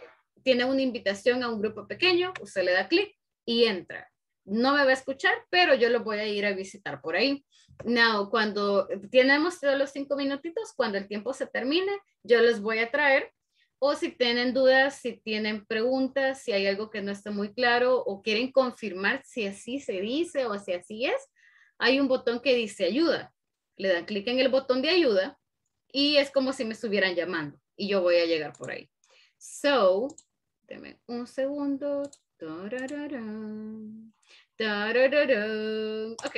tiene una invitación a un grupo pequeño, usted le da clic y entra. No me va a escuchar, pero yo lo voy a ir a visitar por ahí. Now, cuando tenemos todos los cinco minutitos, cuando el tiempo se termine, yo los voy a traer. O si tienen dudas, si tienen preguntas, si hay algo que no está muy claro o quieren confirmar si así se dice o si así es, hay un botón que dice ayuda. Le dan clic en el botón de ayuda y es como si me estuvieran llamando y yo voy a llegar por ahí. So, deme un segundo. Ok.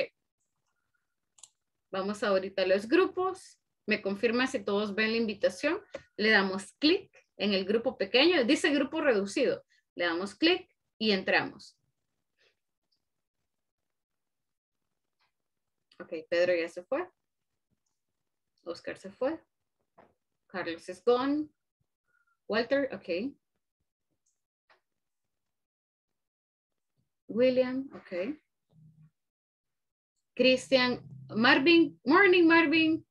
Vamos ahorita a los grupos. Me confirma si todos ven la invitación. Le damos clic en el grupo pequeño. Dice grupo reducido. Le damos clic y entramos. Ok, Pedro ya se fue. Oscar se fue. Carlos is gone. Walter, okay. William, okay. Christian, Marvin, morning Marvin.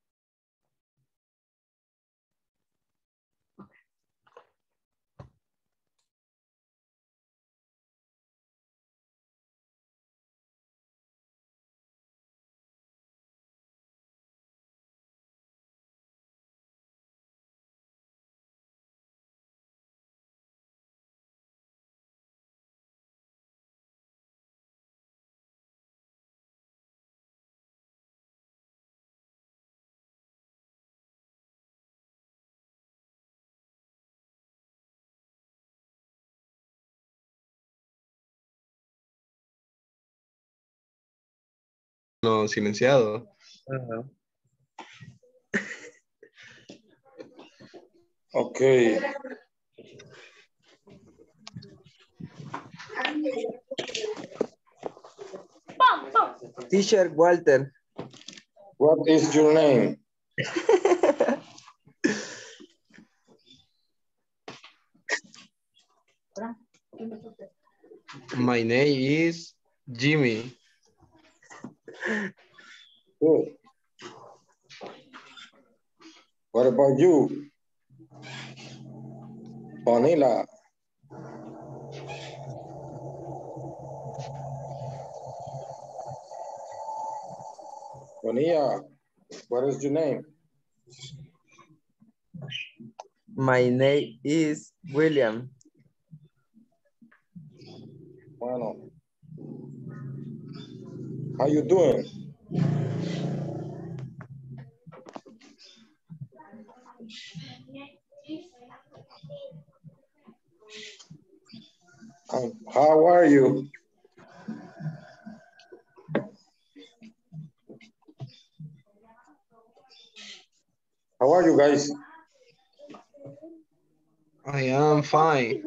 Silenciado. Ajá. Ok. Teacher Walter. What is your name? My name is Jimmy. Good. What about you? Vanilla. Bonilla, what is your name? My name is William. Bueno. How you doing? Um, how are you? How are you guys? I am fine.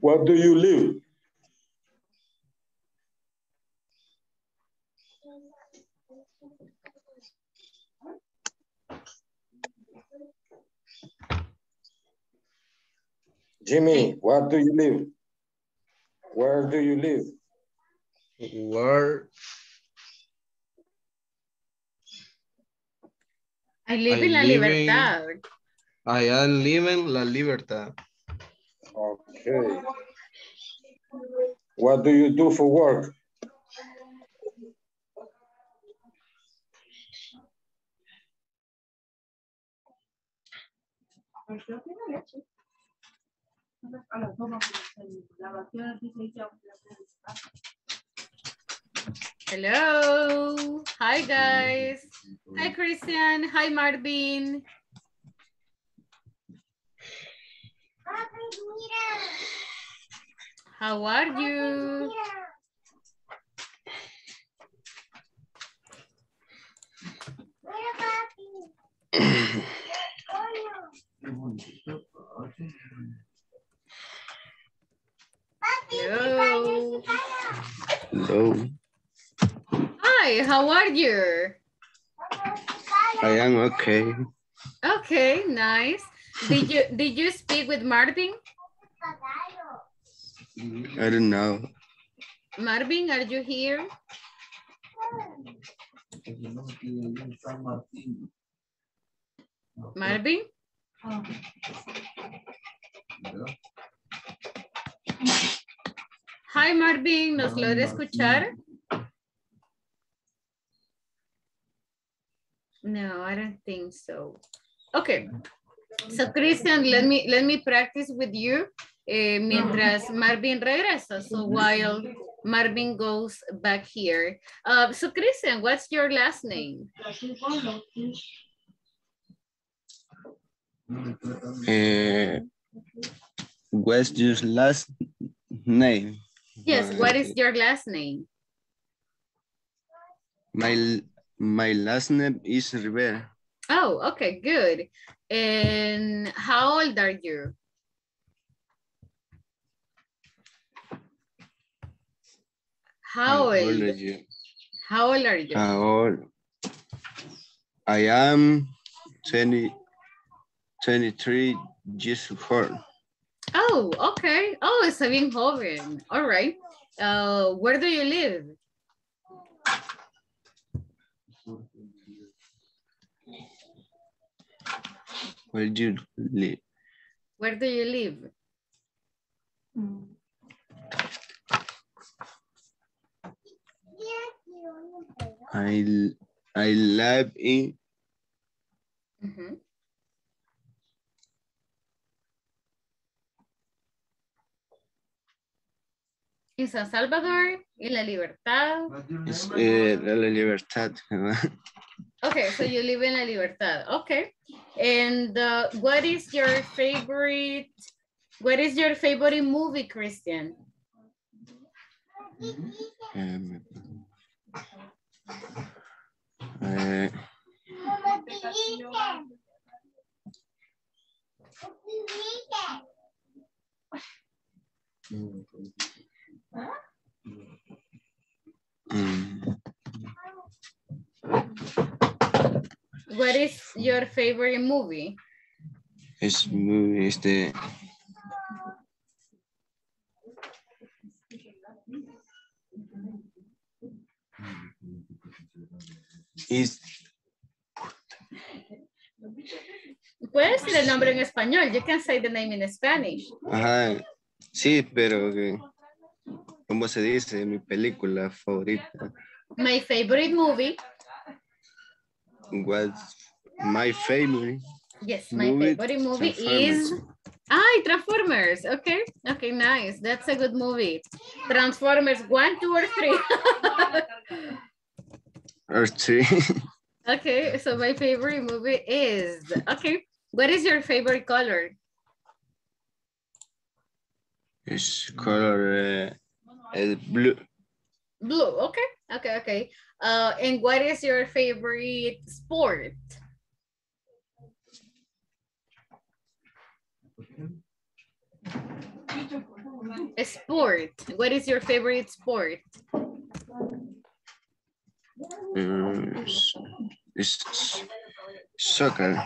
Where do you live? Jimmy, where do you live? Where do you live? Where I live I in La live in- Libertad. I am living La Libertad. Okay. What do you do for work? Hello. Hi, guys. Hi, Christian. Hi, Marvin. How are you? Hello. Hello. Hi, how are you? I am okay. Okay, nice. Did you <laughs> did you speak with Marvin? Mm, I don't know. Marvin, are you here? Marvin? Hi Marvin, ¿nos logra escuchar? No, I don't think so. Okay. So Christian, let me let me practice with you eh, mientras Marvin regresa. So while Marvin goes back here. Uh, so Christian, what's your last name? Uh, what's your last name? Yes, what is your last name? My my last name is Rivera. Oh, okay, good. And how old are you? How old old? are you? How old are you? How old? I am 20, 23 years old. Oh, okay. Oh, it's a bien joven. All right. Uh, where do you live? Where do you live? Where do you live? I I live in Mhm. En San Salvador, en La Libertad. Es, eh, la libertad. Okay, so you live in La Libertad. Okay. And uh, what is your favorite, what is your favorite movie, Christian? Eh, mm, What is your favorite movie? es muy, este, es, Puedes decir el nombre en español. You can say the name in Spanish. ajá, sí, pero que, ¿cómo se dice? Mi película favorita My favorite movie. Was my favorite. Yes, my Movie, favorite movie is Ah, Transformers. Okay. Okay, nice. That's a good movie. Transformers one, two, or three. <laughs> Or three. <laughs> okay, so my favorite movie is okay. What is your favorite color? es color el blue. Blue. Okay. Okay. Okay. Uh, and what is your favorite sport? A Sport. What is your favorite sport? Mm, es, es soccer.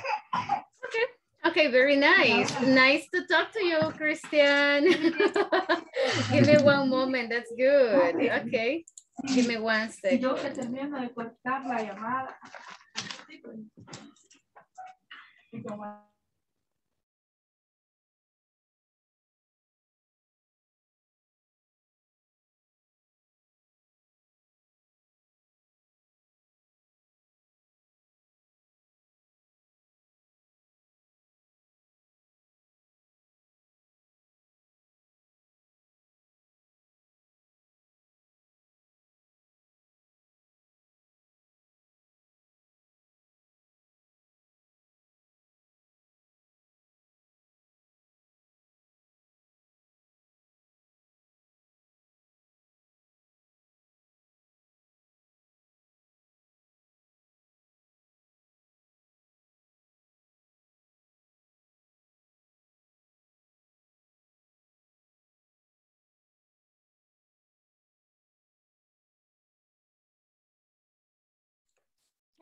Okay. Okay, very nice. Nice to talk to you, Christian. <laughs> Give me one moment. That's good. Okay. Give me one second.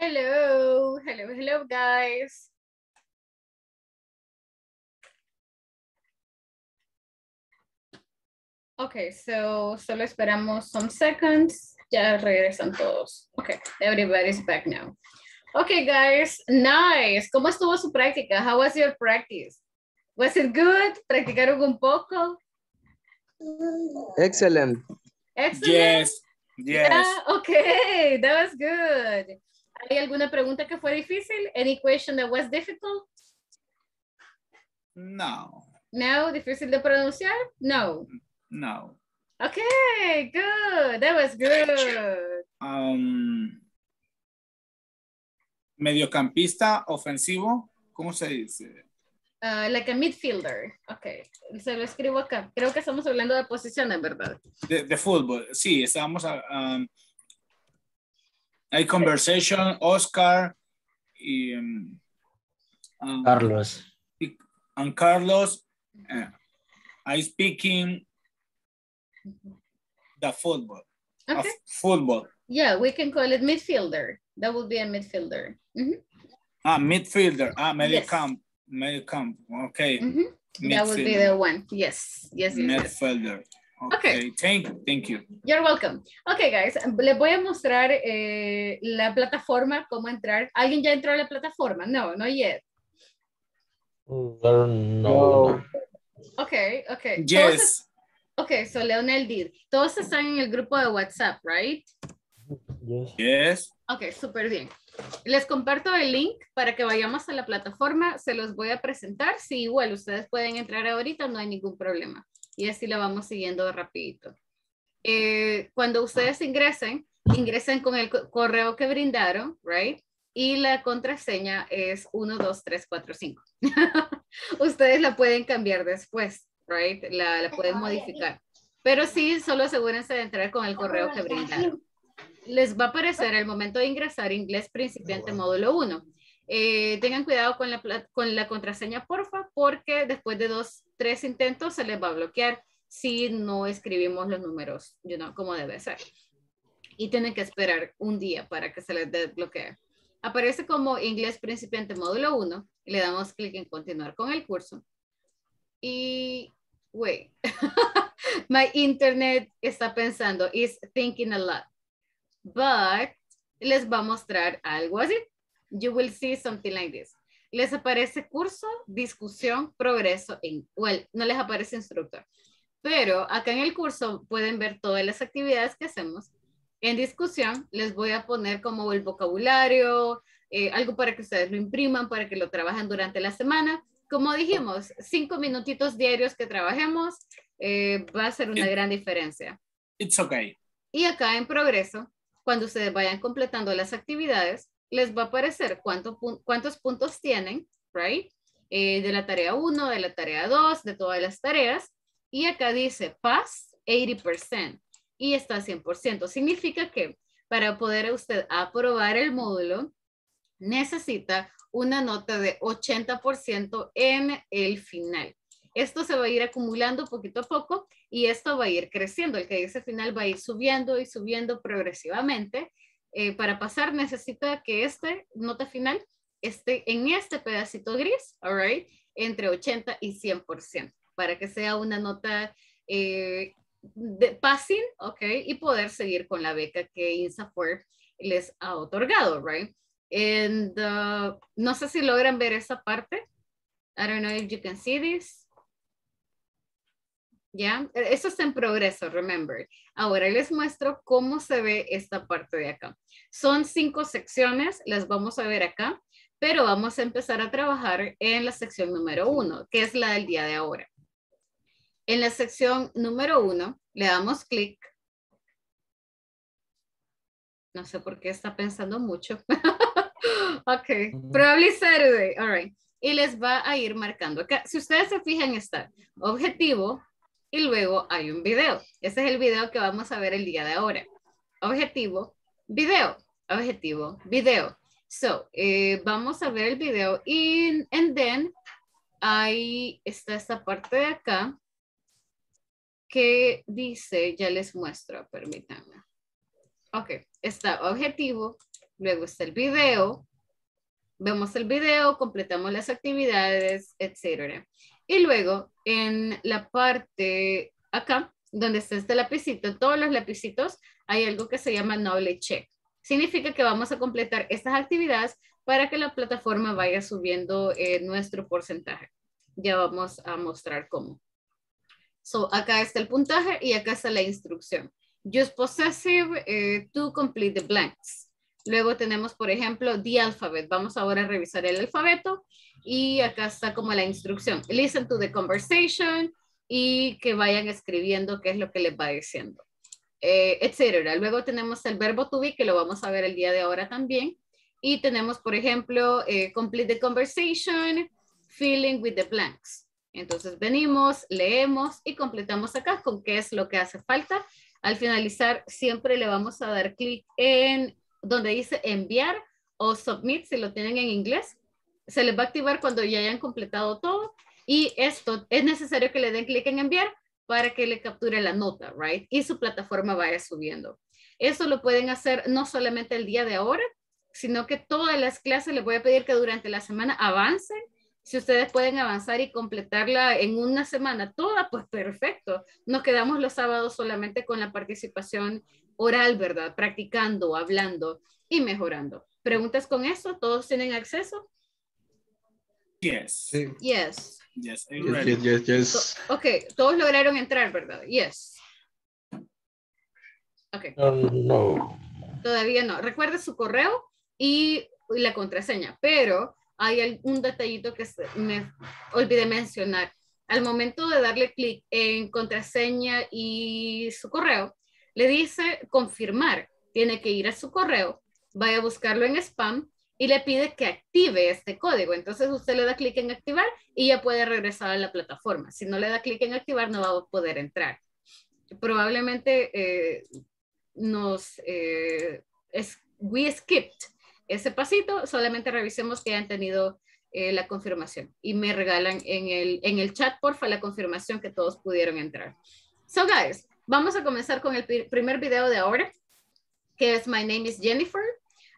Hello. Hello, hello, guys. Okay, so solo esperamos some seconds. Ya regresan todos. Okay, everybody's back now. Okay, guys, nice. ¿Cómo estuvo su práctica? How was your practice? Was it good? ¿Practicaron un poco? Excellent. Excellent. Yes, yes. Yeah, okay, that was good. ¿Hay alguna pregunta que fue difícil? Any question that was difficult? No, No, difícil de pronunciar? No. no. Okay, good. That was good. Um, mediocampista ofensivo, ¿cómo se dice? Uh, like a midfielder. Okay, se lo escribo acá. Creo que estamos hablando de posiciones, ¿verdad? De, de fútbol, sí, estábamos a, um, hay conversation, Oscar y um, Carlos. and Carlos. uh, I speaking the football. of Okay. football. Yeah, we can call it midfielder. That would be a midfielder. Mhm, Ah, midfielder. Ah, medio Yes. camp. Medio camp. Okay. mhm. That would be the one. Yes, yes, yes, yes. Okay. Okay. Thank, thank you. You're welcome. Okay, guys, les voy a mostrar eh, la plataforma, cómo entrar. ¿Alguien ya entró a la plataforma? No, no yet. No, no. Okay, okay. Todos Yes. Okay, so Leonel did. Todos están en el grupo de WhatsApp, right? Yes. Yes. Ok, súper bien. Les comparto el link para que vayamos a la plataforma. Se los voy a presentar. Si igual ustedes pueden entrar ahorita, no hay ningún problema. Y así lo vamos siguiendo rapidito. Eh, cuando ustedes ingresen, ingresen con el co- correo que brindaron, right? Y la contraseña es 1, 2, 3, 4, 5. ustedes la pueden cambiar después, right? La, la pueden modificar. Pero sí, solo asegúrense de entrar con el correo que brindaron. Les va a aparecer al momento de ingresar inglés principiante módulo 1. Eh, tengan cuidado con la, contraseña, porfa, porque después de dos, tres intentos se les va a bloquear si no escribimos los números, you know, como debe ser. Y tienen que esperar un día para que se les desbloquee. Aparece como inglés principiante módulo 1 y le damos clic en continuar con el curso. Y, wait, <laughs> my internet está pensando, is thinking a lot. But les va a mostrar algo así. You will see something like this. Les aparece curso, discusión, progreso en, well, no les aparece instructor. Pero acá en el curso pueden ver todas las actividades que hacemos. En discusión les voy a poner como el vocabulario, eh, algo para que ustedes lo impriman, para que lo trabajen durante la semana. Como dijimos, cinco minutitos diarios que trabajemos eh, va a ser una gran diferencia. It's okay. Y acá en progreso, cuando ustedes vayan completando las actividades, les va a aparecer cuánto cuántos puntos tienen, right? Eh, de la tarea 1, de la tarea 2, de todas las tareas. Y acá dice pass 80% y está 100%. Significa que para poder usted aprobar el módulo, necesita una nota de 80% en el final. Esto se va a ir acumulando poquito a poco y esto va a ir creciendo. El que dice final va a ir subiendo y subiendo progresivamente. Eh, para pasar necesita que este nota final esté en este pedacito gris, all right, entre 80 y 100%, para que sea una nota eh, de passing, ok, y poder seguir con la beca que INSAFOR les ha otorgado, right? And uh, no sé si logran ver esa parte. I don't know if you can see this. ¿Ya? Eso está en progreso, remember. Ahora les muestro cómo se ve esta parte de acá. Son cinco secciones, las vamos a ver acá, pero vamos a empezar a trabajar en la sección número uno, que es la del día de ahora. En la sección número uno, le damos clic. No sé por qué está pensando mucho. <laughs> ok, probably Saturday, all right. Y les va a ir marcando acá. Si ustedes se fijan, está objetivo, y luego hay un video. Ese es el video que vamos a ver el día de ahora. Objetivo, video, objetivo, video. So, eh, vamos a ver el video y and then ahí está esta parte de acá que dice, ya les muestro, permítanme. Ok, está objetivo, luego está el video, vemos el video, completamos las actividades, etcétera. Y luego en la parte acá, donde está este lapicito, todos los lapicitos, hay algo que se llama Knowledge Check. Significa que vamos a completar estas actividades para que la plataforma vaya subiendo eh, nuestro porcentaje. Ya vamos a mostrar cómo. So, acá está el puntaje y acá está la instrucción. Use possessive eh, to complete the blanks. Luego tenemos, por ejemplo, the alphabet. Vamos ahora a revisar el alfabeto y acá está como la instrucción. Listen to the conversation y que vayan escribiendo qué es lo que les va diciendo, eh, etcétera. Luego tenemos el verbo to be que lo vamos a ver el día de ahora también. Y tenemos, por ejemplo, eh, complete the conversation, filling with the blanks. Entonces venimos, leemos y completamos acá con qué es lo que hace falta. Al finalizar siempre le vamos a dar clic en donde dice enviar o submit si lo tienen en inglés. Se les va a activar cuando ya hayan completado todo y esto es necesario que le den clic en enviar para que le capture la nota, right? Y su plataforma vaya subiendo. Eso lo pueden hacer no solamente el día de ahora, sino que todas las clases les voy a pedir que durante la semana avancen si ustedes pueden avanzar y completarla en una semana toda, pues perfecto. Nos quedamos los sábados solamente con la participación oral, ¿verdad? Practicando, hablando y mejorando. ¿Preguntas con eso? ¿Todos tienen acceso? Yes. Sí. Yes. Yes, Yes, yes, yes, ok, todos lograron entrar, ¿verdad? Yes. Ok. no. Todavía no. Recuerde su correo y la contraseña, pero hay algún detallito que se- me olvidé mencionar. Al momento de darle clic en contraseña y su correo, le dice confirmar. Tiene que ir a su correo, vaya a buscarlo en spam y le pide que active este código. Entonces usted le da clic en activar y ya puede regresar a la plataforma. Si no le da clic en activar, no va a poder entrar. Probablemente eh, nos, eh, es, we skipped ese pasito, solamente revisemos que hayan tenido eh, la confirmación y me regalan en el, en el chat, porfa, la confirmación que todos pudieron entrar. So guys, vamos a comenzar con el primer video de ahora, que es My Name is Jennifer.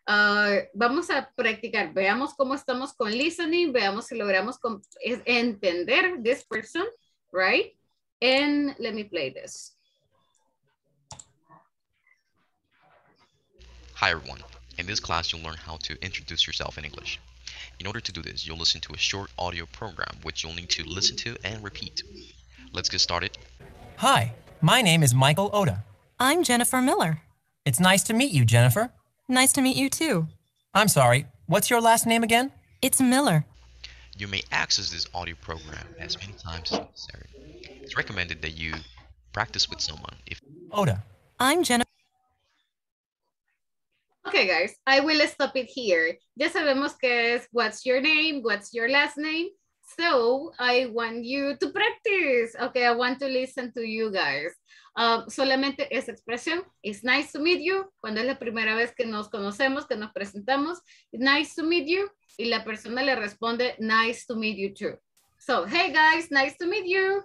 Uh, vamos a practicar, veamos cómo estamos con listening, veamos si logramos entender this person, right? And let me play this. Hi everyone, in this class you'll learn how to introduce yourself in English. In order to do this, you'll listen to a short audio program which you'll need to listen to and repeat. Let's get started. Hi, my name is Michael Oda. I'm Jennifer Miller. It's nice to meet you, Jennifer. Nice to meet you too. I'm sorry, what's your last name again? It's Miller. You may access this audio program as many times as necessary. It's recommended that you practice with someone if Oda. I'm Jennifer. Okay, guys, I will stop it here. Ya sabemos que es what's your name, what's your last name. So I want you to practice. Okay, I want to listen to you guys. Uh, solamente esa expresión, it's nice to meet you, cuando es la primera vez que nos conocemos, que nos presentamos, nice to meet you, y la persona le responde, nice to meet you too. So, hey guys, nice to meet you.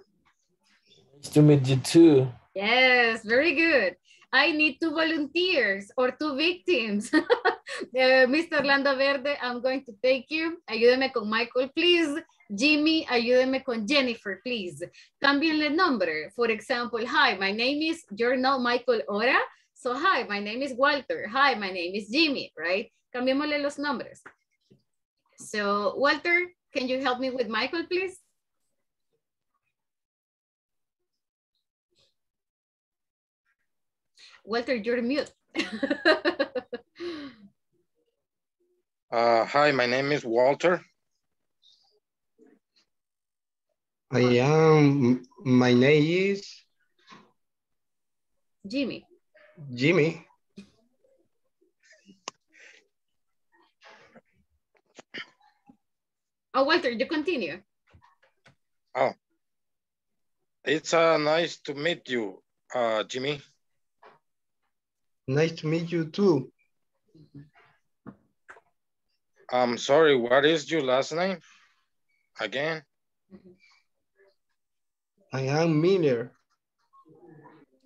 Nice to meet you too. Yes, very good. I need two volunteers or two victims. <laughs> uh, Mr. Orlando Verde, I'm going to take you. Ayúdeme con Michael, please. Jimmy, ayúdeme con Jennifer, please. Cámbienle nombre. For example, hi, my name is, you're not Michael Ora. So, hi, my name is Walter. Hi, my name is Jimmy, right? Cambiémosle los nombres. So, Walter, can you help me with Michael, please? Walter, you're mute. <laughs> uh, hi, my name is Walter. I am, my name is Jimmy. Jimmy. Oh, Walter, you continue. Oh, it's uh, nice to meet you, uh, Jimmy. Nice to meet you too. I'm sorry, what is your last name? Again? I am Miller.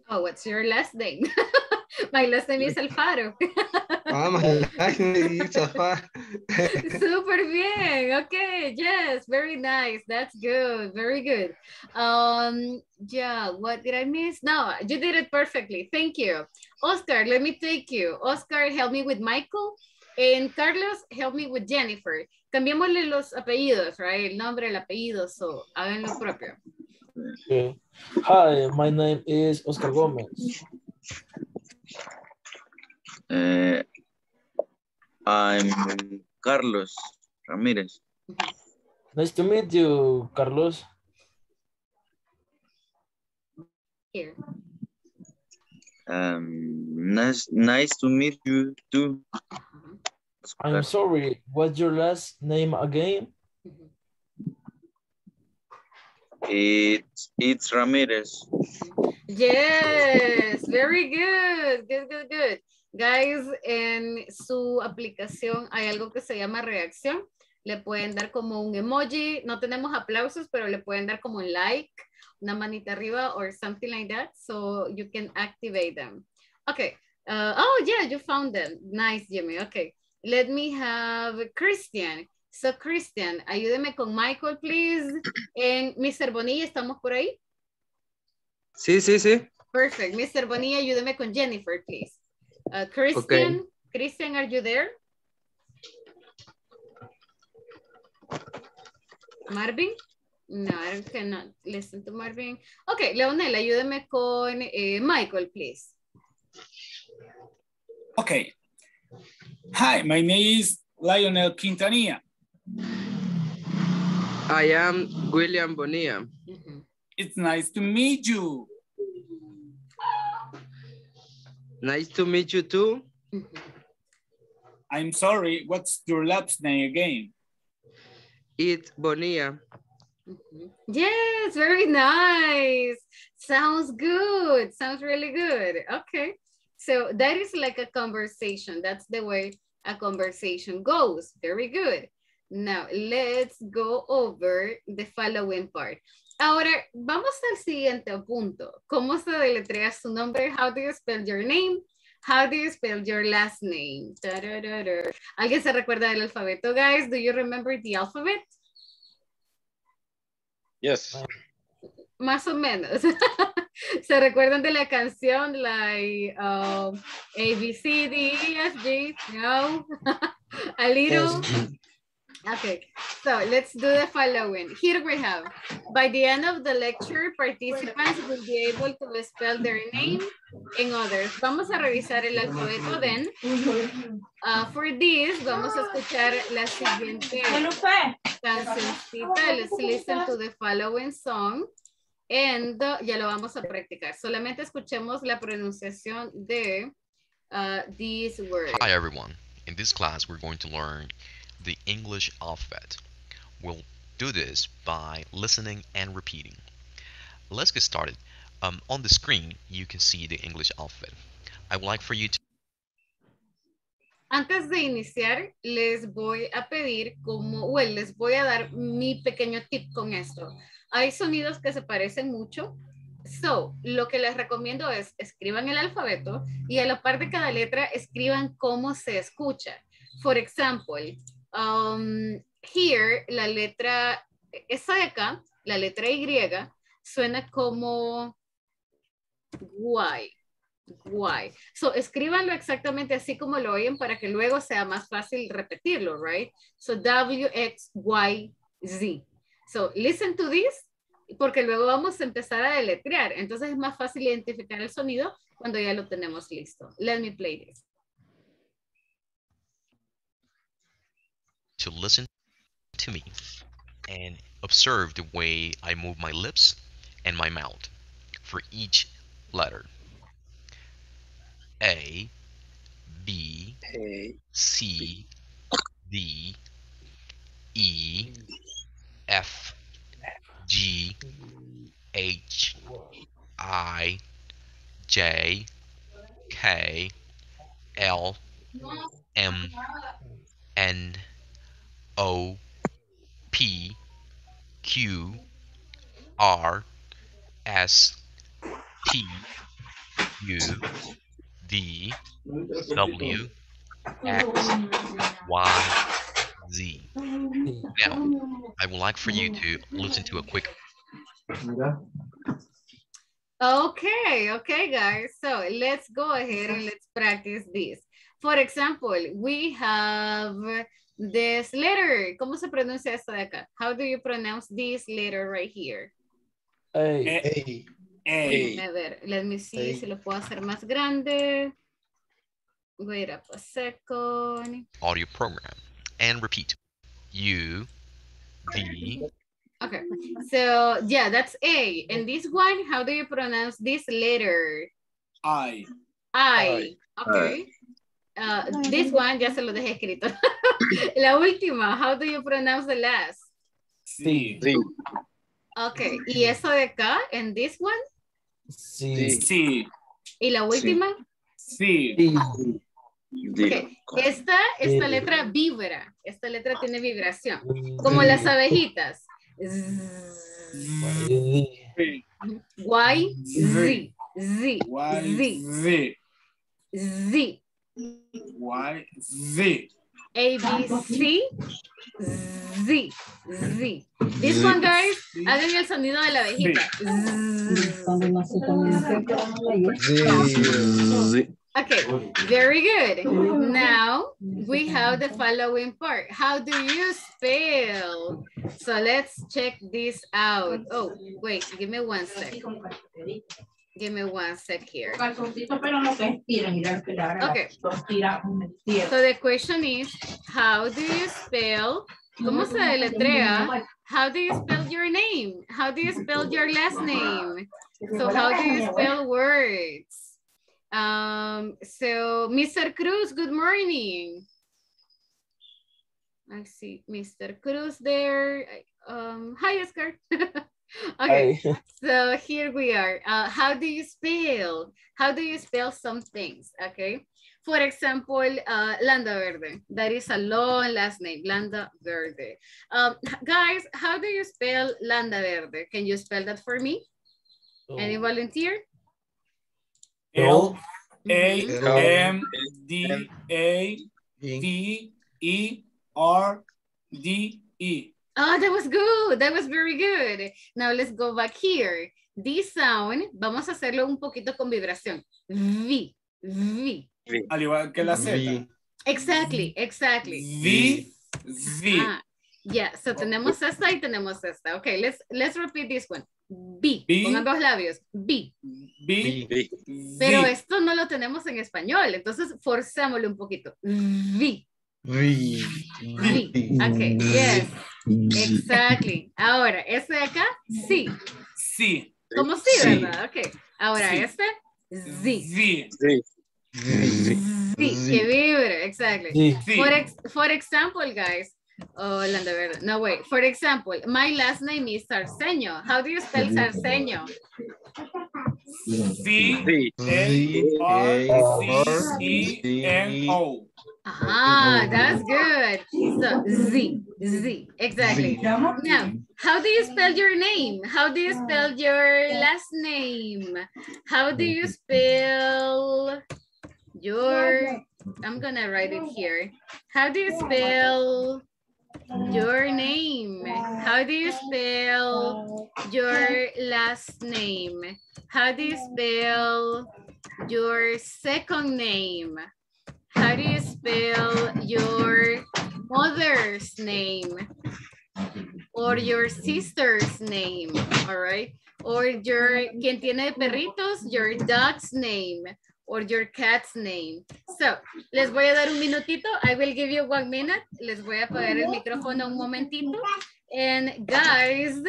Oh, what's your last name? <laughs> My last name is Alfaro. <laughs> ah, my last name is Alfaro. <laughs> Super bien. Okay, yes, very nice. That's good. Very good. Um, yeah, what did I miss? No, you did it perfectly. Thank you. Oscar, let me take you. Oscar, help me with Michael. And Carlos, help me with Jennifer. Cambiémosle los apellidos, right? El nombre, el apellido, so hagan lo propio. Okay. Hi, my name is Oscar Gomez. Uh, I'm Carlos Ramirez. Nice to meet you, Carlos. Here. Um, nice, nice to meet you too. I'm sorry, what's your last name again? It's, it's Ramirez. Yes, very good, good, good, good. Guys, en su aplicación hay algo que se llama reacción. Le pueden dar como un emoji. No tenemos aplausos, pero le pueden dar como un like, una manita arriba or something like that. So you can activate them. Okay. Uh, oh, yeah, you found them. Nice, Jimmy. Okay. Let me have Christian. So, Christian, ayúdeme con Michael, please. En Mr. Bonilla, ¿estamos por ahí? Sí, sí, sí. Perfect. Mr. Bonilla, ayúdeme con Jennifer, please. Uh, Christian, Okay. Christian, are you there? Marvin? No, I cannot listen to Marvin. Okay, Leonel, ayúdeme con eh, Michael, please. Okay. Hi, my name is Lionel Quintanilla. I am William Bonilla. It's nice to meet you. Nice to meet you too. I'm sorry, what's your last name again? It's Bonilla. Mm-hmm. Yes, very nice. Sounds good. Sounds really good. Okay. So that is like a conversation. That's the way a conversation goes. Very good. Now, let's go over the following part. Ahora, vamos al siguiente punto. ¿Cómo se deletrea su nombre? How do you spell your name? How do you spell your last name? Tararara. ¿Alguien se recuerda del alfabeto, guys? Do you remember the alphabet? Yes. Más o menos. <laughs> ¿Se recuerdan de la canción like um, A, B, C, D, E, F, G? No? <laughs> A little? Okay, so let's do the following. Here we have, by the end of the lecture, participants will be able to spell their name and others. Vamos a revisar el alfabeto then. Uh, for this, vamos a escuchar la siguiente cancioncita. Let's listen to the following song. And uh, ya lo vamos a practicar. Solamente escuchemos la pronunciación de uh, these words. Hi everyone. In this class we're going to learn the English alphabet. We'll do this by listening and repeating. Let's get started. Um, on the screen you can see the English alphabet. I would like for you to Antes de iniciar, les voy a pedir como, well, les voy a dar mi pequeño tip con esto. Hay sonidos que se parecen mucho. So, lo que les recomiendo es escriban el alfabeto y a la par de cada letra escriban cómo se escucha. For example, um, here, la letra, esa de acá, la letra Y, suena como guay. Guay. So, escríbanlo exactamente así como lo oyen para que luego sea más fácil repetirlo, right? So, W, X, Y, Z. So, listen to this, porque luego vamos a empezar a deletrear. Entonces es más fácil identificar el sonido cuando ya lo tenemos listo. Let me play this. To listen to me and observe the way I move my lips and my mouth for each letter. A, B, C, D, E, F, G, H, I, J, K, L, M, N, O, P, Q, R, S, T, U, V, W, X, Y, Z. Now, I would like for you to listen to a quick Okay, okay, guys. So let's go ahead and let's practice this. For example, we have this letter. ¿Cómo se pronuncia esto de acá? How do you pronounce this letter right here? A. A. Eh, a ver, let me see si lo puedo hacer más grande. Wait up a second. audio program and repeat. U, D. Okay, so yeah, that's A. And this one, how do you pronounce this letter? I. I. Okay. Uh, this one, ya se lo dejé escrito. <laughs> La última, how do you pronounce the last? C. Okay, y eso de acá, and this one, Sí. C. y la última. C. Okay. Esta, esta letra vibra, esta letra tiene vibración, como las abejitas. C. Y, Z, Z, Y. Z, Z. Z. Y. Z. A, B, C, Z, Z. This one, guys, hagan el sonido de la abejita. Okay, very good. Now we have the following part. How do you spell? So let's check this out. Oh, wait, give me one sec. Give me one sec here. Okay. So the question is, how do you spell? ¿Cómo se deletrea? How do you spell your name? How do you spell your last name? So how do you spell words? Um, so, Mr. Cruz, good morning. I see Mr. Cruz there. Um, hi, Oscar. <laughs> okay, Hi. <laughs> so here we are. Uh, how do you spell? How do you spell some things? Okay. For example, uh, Landa Verde. That is a long last name, Landa Verde. Um, guys, how do you spell Landa Verde? Can you spell that for me? Any volunteer? L A Mhm. M D A V E R D E. Oh, that was good. That was very good. Now let's go back here. This sound, vamos a hacerlo un poquito con vibración. V, V. Al igual que la Z. Exactly, exactly. V, V. Ah, yeah, so tenemos esta y tenemos esta. Okay, let's, let's repeat this one. B, B. con ambos labios. B. B, Pero V. esto no lo tenemos en español, entonces forzámoslo un poquito. V. V. Okay, yes. Exactly. Ahora, este de acá, sí. Sí. Como sí, Sí. ¿verdad? Ok. Ahora, Sí. este, sí. V. Sí, que vibre, exactly. Sí. Sí. For, ex for example, guys, oh, Landa Verde. No, wait. For example, my last name is Sarceño. How do you spell Sarceño? V A R C E N O. Ah, that's good. So, Z, Z, exactly. Now, how do you spell your name? How do you spell your last name? How do you spell your, I'm gonna write it here. How do you spell your name? How do you spell your last name? How do you spell your second name? How do you spell your mother's name? Or your sister's name, all right? Or your, quien tiene perritos, your dog's name, or your cat's name. So, les voy a dar un minutito. I will give you one minute. Les voy a apagar el micrófono un momentito. And guys,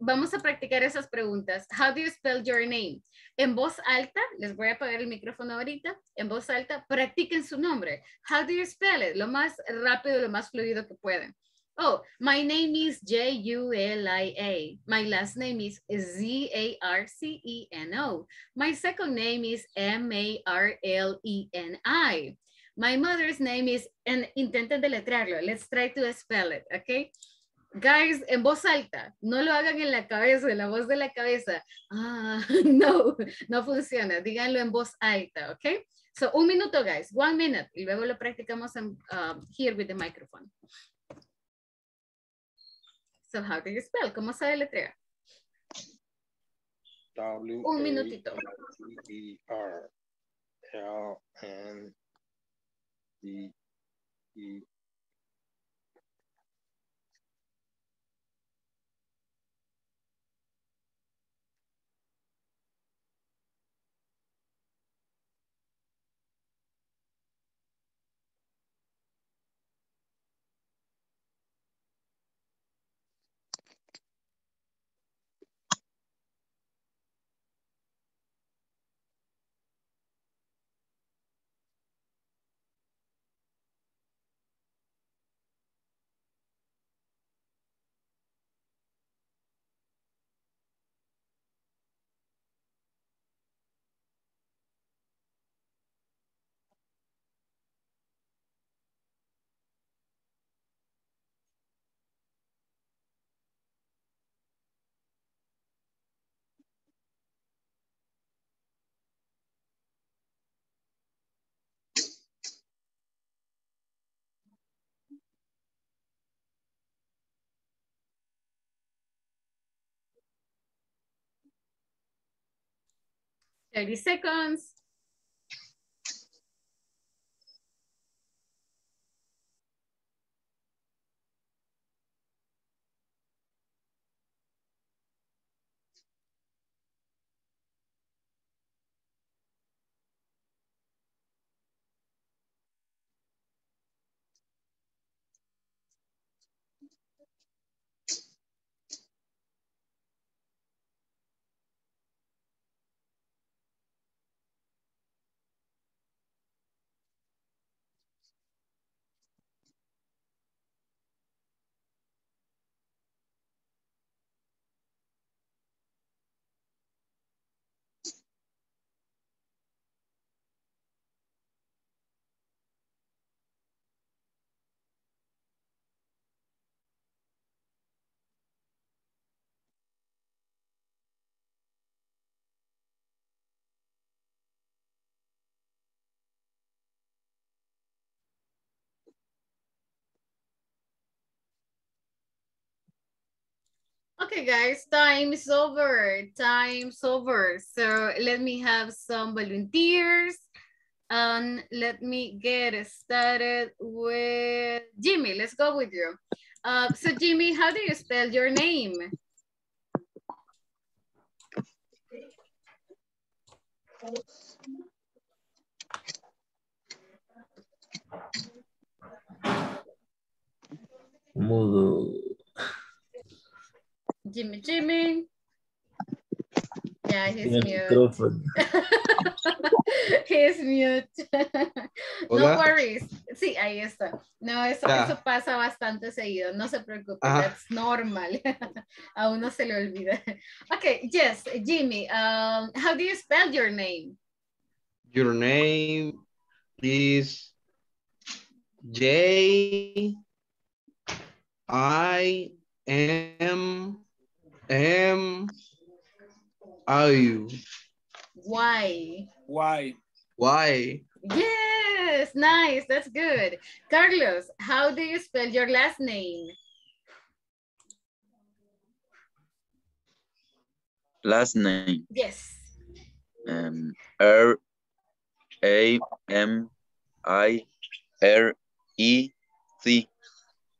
vamos a practicar esas preguntas. How do you spell your name? En voz alta, les voy a apagar el micrófono ahorita. En voz alta, practiquen su nombre. How do you spell it? Lo más rápido, lo más fluido que pueden. Oh, my name is J-U-L-I-A. My last name is Z-A-R-C-E-N-O. My second name is M-A-R-L-E-N-I. My mother's name is, and intenten deletrearlo. Let's try to spell it, okay? Guys, en voz alta, no lo hagan en la cabeza, en la voz de la cabeza. Ah, <laughs> no, no funciona. Díganlo en voz alta, ¿ok? So, un minuto, guys, one minute. Y luego lo practicamos en, um, here with the microphone. So, how do you spell? ¿Cómo se deletrea? W Un minutito. E R L N D E Thirty seconds. Okay, guys, time's over. Time's over. So let me have some volunteers. And let me get started with Jimmy. Let's go with you. Uh, so Jimmy, how do you spell your name? Mudo. Jimmy, Jimmy. Yeah, he's mute. <laughs> he's mute. <laughs> no worries. Sí, ahí está. No, eso, Ya. eso pasa bastante seguido. No se preocupe. Ajá. That's normal. <laughs> A uno se le olvida. Okay, yes, Jimmy. Um, how do you spell your name? Your name is J I M M I Why? Why? Why? Yes, nice. That's good. Carlos, how do you spell your last name? Last name. Yes. Um, R A M I R E C.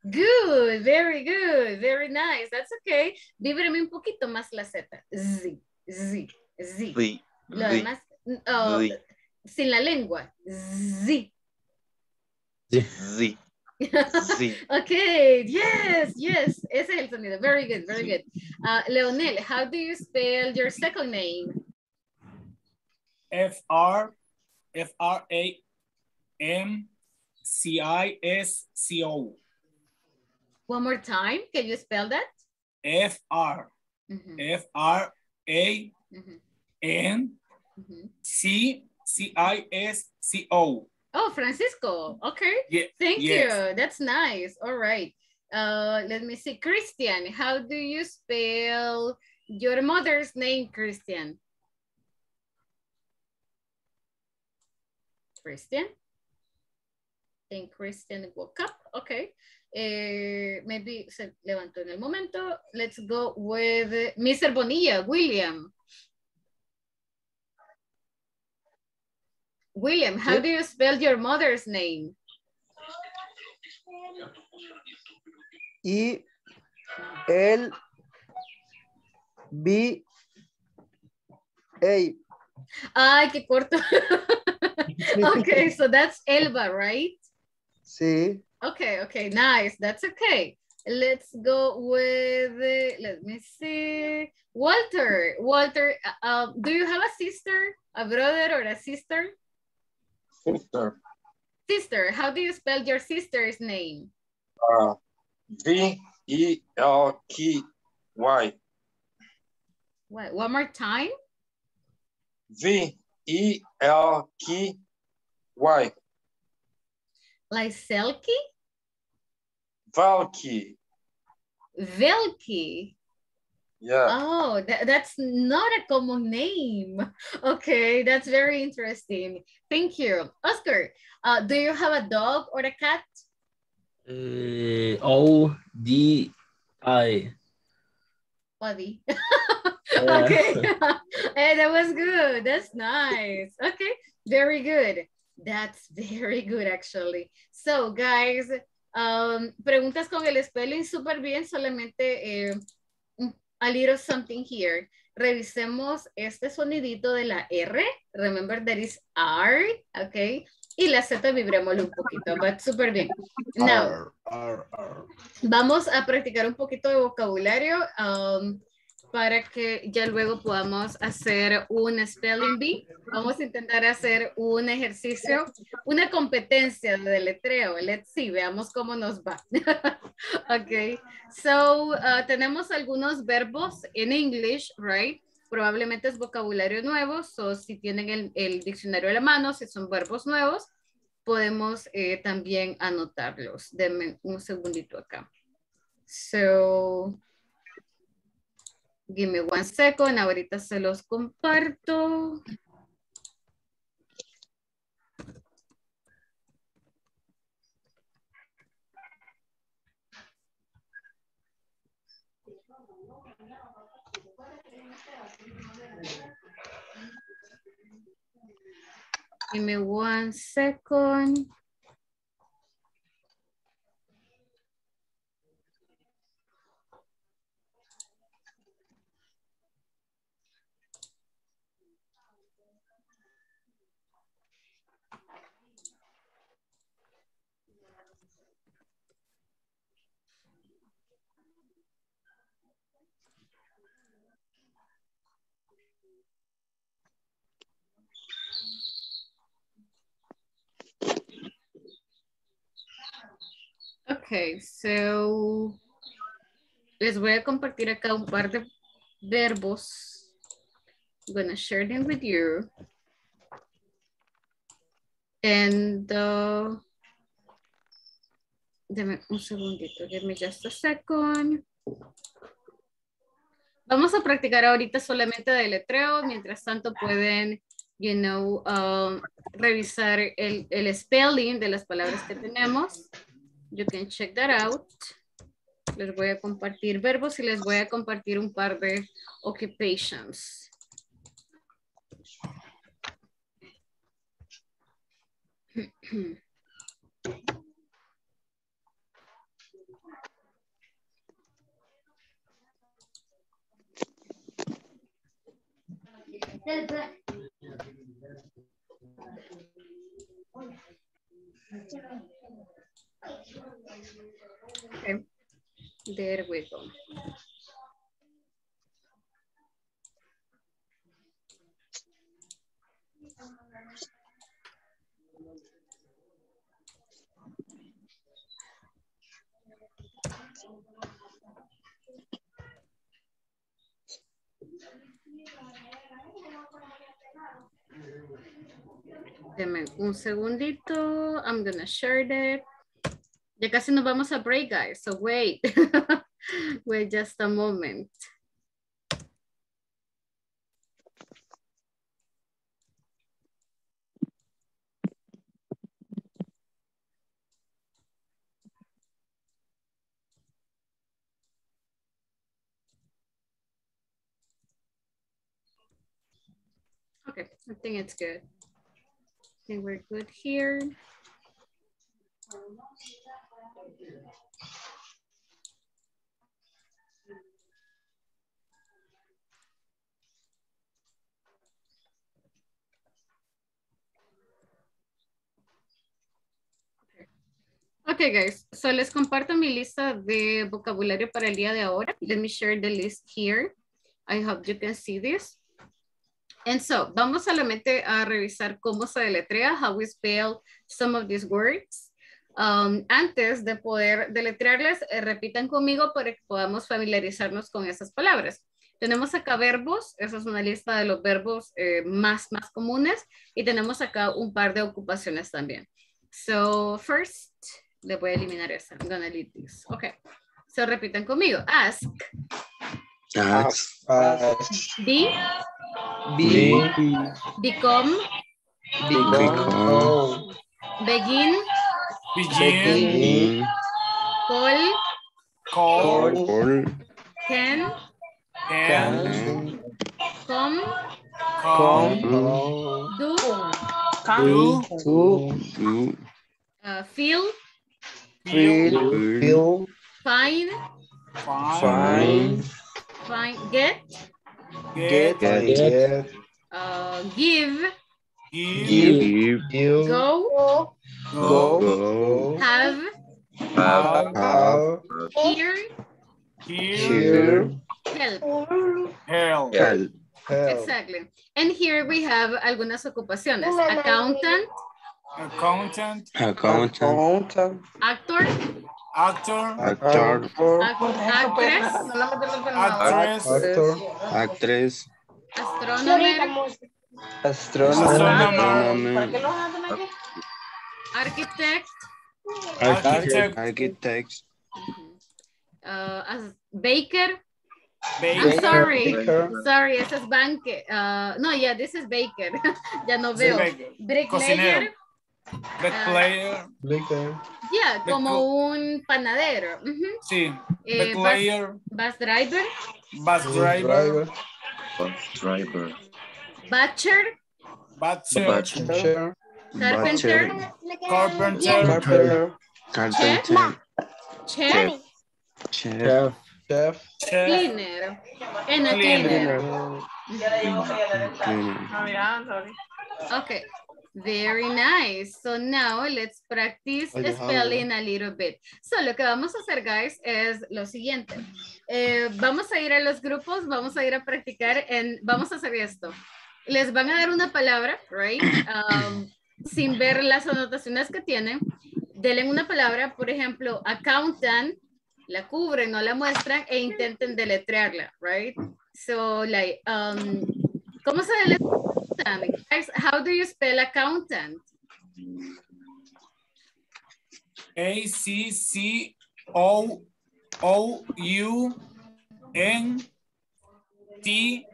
Good, very good, very nice. That's okay. Víbreme un poquito más la Z. Z, Z, Z. Z. Lo Z. demás, oh, Z. sin la lengua. Z. Z. Z. okay, yes, yes. Ese es el sonido. Very good, very good. Uh, Leonel, how do you spell your second name? F R F R A M C I S C O. One more time. Can you spell that? F R Mhm, F R A mhm, N mhm. C C I S C O. Oh, Francisco. Okay. Yeah, Thank yes. you. That's nice. All right. Uh, let me see. Christian, how do you spell your mother's name, Christian? Christian? think Christian woke up. Okay. Eh, maybe se levantó en el momento. Let's go with Mr. Bonilla, William. William, how do you spell your mother's name? I L B A. Ay, qué corto. <laughs> <laughs> okay, so that's Elba, right? Sí. Okay, okay, nice. That's okay. Let's go with, uh, let me see. Walter, Walter, uh, um, do you have a sister, a brother or a sister? Sister. Sister, how do you spell your sister's name? Uh, V E L K Y. What, one more time? V E L K Y. Like Selkie? Valky. Velky. Yeah. Oh, that, that's not a common name. <laughs> Okay, that's very interesting. Thank you. Oscar, uh, do you have a dog or a cat? Eh, O D I. Buddy. <laughs> Yeah. okay. <laughs> hey, that was good. That's nice. Okay, very good. That's very good, actually. So, guys, um, preguntas con el spelling súper bien, solamente eh, a little something here. Revisemos este sonidito de la R. Remember that is R, okay? Y la Z vibrémoslo un poquito, but súper bien. Now, R, R. Vamos a practicar un poquito de vocabulario um, para que ya luego podamos hacer un spelling bee. Vamos a intentar hacer un ejercicio, una competencia de letreo. Let's see, veamos cómo nos va. <laughs> ok, so uh, tenemos algunos verbos en English, right? Probablemente es vocabulario nuevo, so si tienen el, el diccionario a la mano, si son verbos nuevos, podemos eh, también anotarlos. Denme un segundito acá. So, Give me one second. Ahorita se los comparto. Give me one second. Okay, so les voy a compartir acá un par de verbos. I'm gonna share them with you. And uh, deme un segundito, give me just a second. Vamos a practicar ahorita solamente de letreo, mientras tanto pueden, you know, um, revisar el, el spelling de las palabras que tenemos. You can check that out. Les voy a compartir verbos y les voy a compartir un par de occupations. Okay, there we go. Deme un segundito. I'm gonna share that. Ya casi nos vamos a break, guys. So wait. <laughs> wait just a moment. Okay, I think it's good. I think we're good here. Okay, guys. So les comparto mi lista de vocabulario para el día de ahora. Let me share the list here. I hope you can see this. And so, vamos solamente a revisar cómo se deletrea, how we spell some of these words. Um, antes de poder deletrearles, eh, repitan conmigo para que podamos familiarizarnos con esas palabras. Tenemos acá verbos, esa es una lista de los verbos eh, más, más comunes, y tenemos acá un par de ocupaciones también. So, first, le voy a eliminar esa. I'm gonna delete this. Okay. So, repitan conmigo. Ask. Ask. Be. Be. Become. Become. Begin. Begin. Call. Call. Call. Can. Can. Come. Come. Do. Do. Do. uh, feel. Feel. Find. Find. Find. Get. Get. Get. Uh, give. Give. Give. Go. Go. Have. Have. Have. Hear. Hear. Help. Help. Help. Exactly. And here we have algunas ocupaciones. Accountant. Accountant. Accountant. Actor. Actor. Actor. Actress. Actress. Actor. Actress. Astronomer. Astronomer. Architect. Architect. Architect. Uh, as baker. I'm Baker. sorry. Sorry, ese es banque. Uh, no, yeah, this is baker. <laughs> ya no veo. Baker. Bricklayer. Bricklayer. Yeah, como un panadero. Ujú. Sí. Eh, Bricklayer. Bus driver. Bus driver. Bus driver. Butcher. Butcher. Butcher. Carpenter. Carpenter. Carpenter. Chef. Chef. Chef. Cleaner. And a cleaner. Okay. Very nice. So now let's practice Alejandro. spelling a little bit. So lo que vamos a hacer, guys, es lo siguiente. Eh, vamos a ir a los grupos, vamos a ir a practicar, en, vamos a hacer esto. Les van a dar una palabra, right? Um, sin ver las anotaciones que tienen. Denle una palabra, por ejemplo, accountant, la cubren, no la muestran e intenten deletrearla, right? So, like, um, ¿cómo se deletrea? How do you spell accountant? A C C O O U N T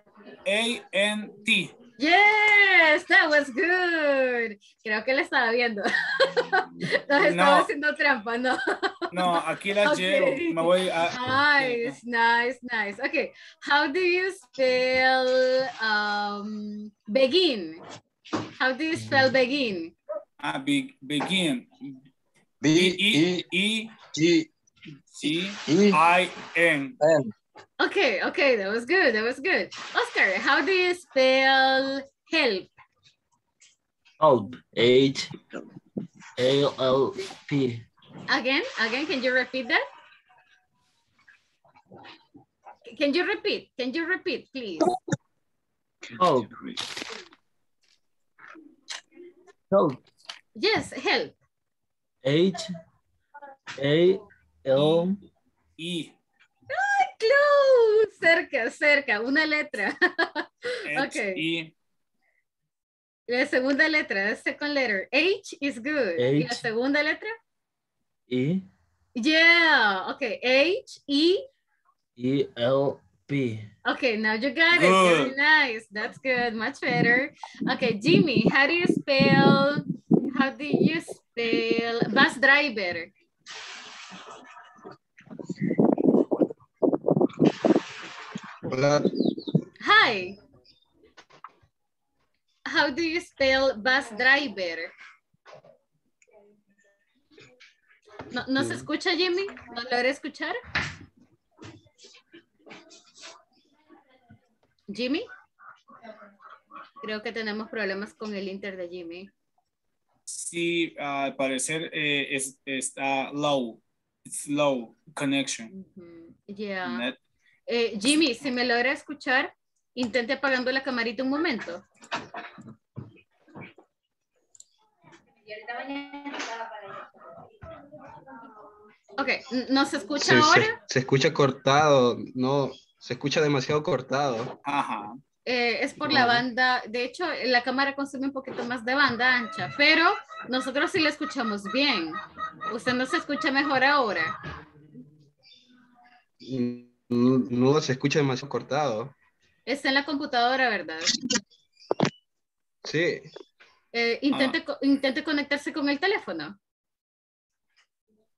A N T. Yes, that was good. Creo que la estaba viendo. <laughs> Nos estaba No. haciendo trampa, ¿no? No, aquí la <laughs> Ok. llevo. Me voy a. Nice, nice, nice. Okay, how do you spell um, begin? How do you spell begin? a be- begin. B E E E I N. N. Okay, okay, that was good, that was good. Oscar, how do you spell help? Help. H A L P. Again, again, can you repeat that? Can you repeat? Can you repeat, please? Help. Help. Yes, help. H A L E close. Cerca, cerca, una letra. <laughs> H Okay. E La segunda letra, the second letter. H is good. ¿Y la H. segunda letra? E Yeah, okay. H, E. E L P. Okay, now you got it. Very nice. That's good. Much better. Okay, Jimmy, how do you spell, how do you spell bus driver? Hola. Hi. How do you spell bus driver? ¿No, no se escucha, Jimmy? ¿No logra escuchar? Jimmy? Creo que tenemos problemas con el inter de Jimmy. Sí, al parecer eh, es, está low. It's low connection. Yeah. Net. Eh, Jimmy, si me logra escuchar, intente apagando la camarita un momento. Ok, n- ¿no se escucha Se, se- ahora? se escucha cortado, no, se escucha demasiado cortado. Ajá. Eh, es por la banda, de hecho, la cámara consume un poquito más de banda ancha, pero nosotros sí la escuchamos bien. Usted no se escucha mejor ahora. Mm, No, se escucha demasiado cortado. Está en la computadora, ¿verdad? Sí. Eh, intente, intente conectarse con el teléfono.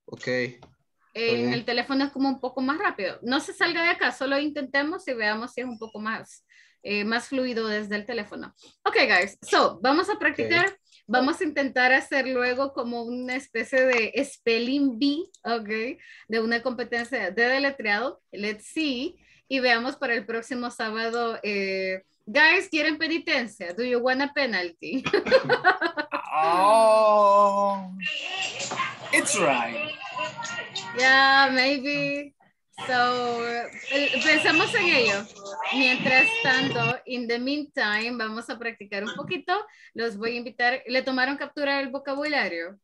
Ok. En bien. el teléfono es como un poco más rápido. No se salga de acá, solo intentemos y veamos si es un poco más, eh, más fluido desde el teléfono. Ok, guys, so vamos a practicar. Vamos a intentar hacer luego como una especie de spelling bee, ok, de una competencia de deletreado. Let's see. Y veamos para el próximo sábado. eh, guys, ¿quieren penitencia? Do you want a penalty? <laughs> Oh, it's right. <laughs> Yeah, maybe. So, eh, pensamos en ello. Mientras tanto, in the meantime, vamos a practicar un poquito. Los voy a invitar. ¿Le tomaron captura del vocabulario?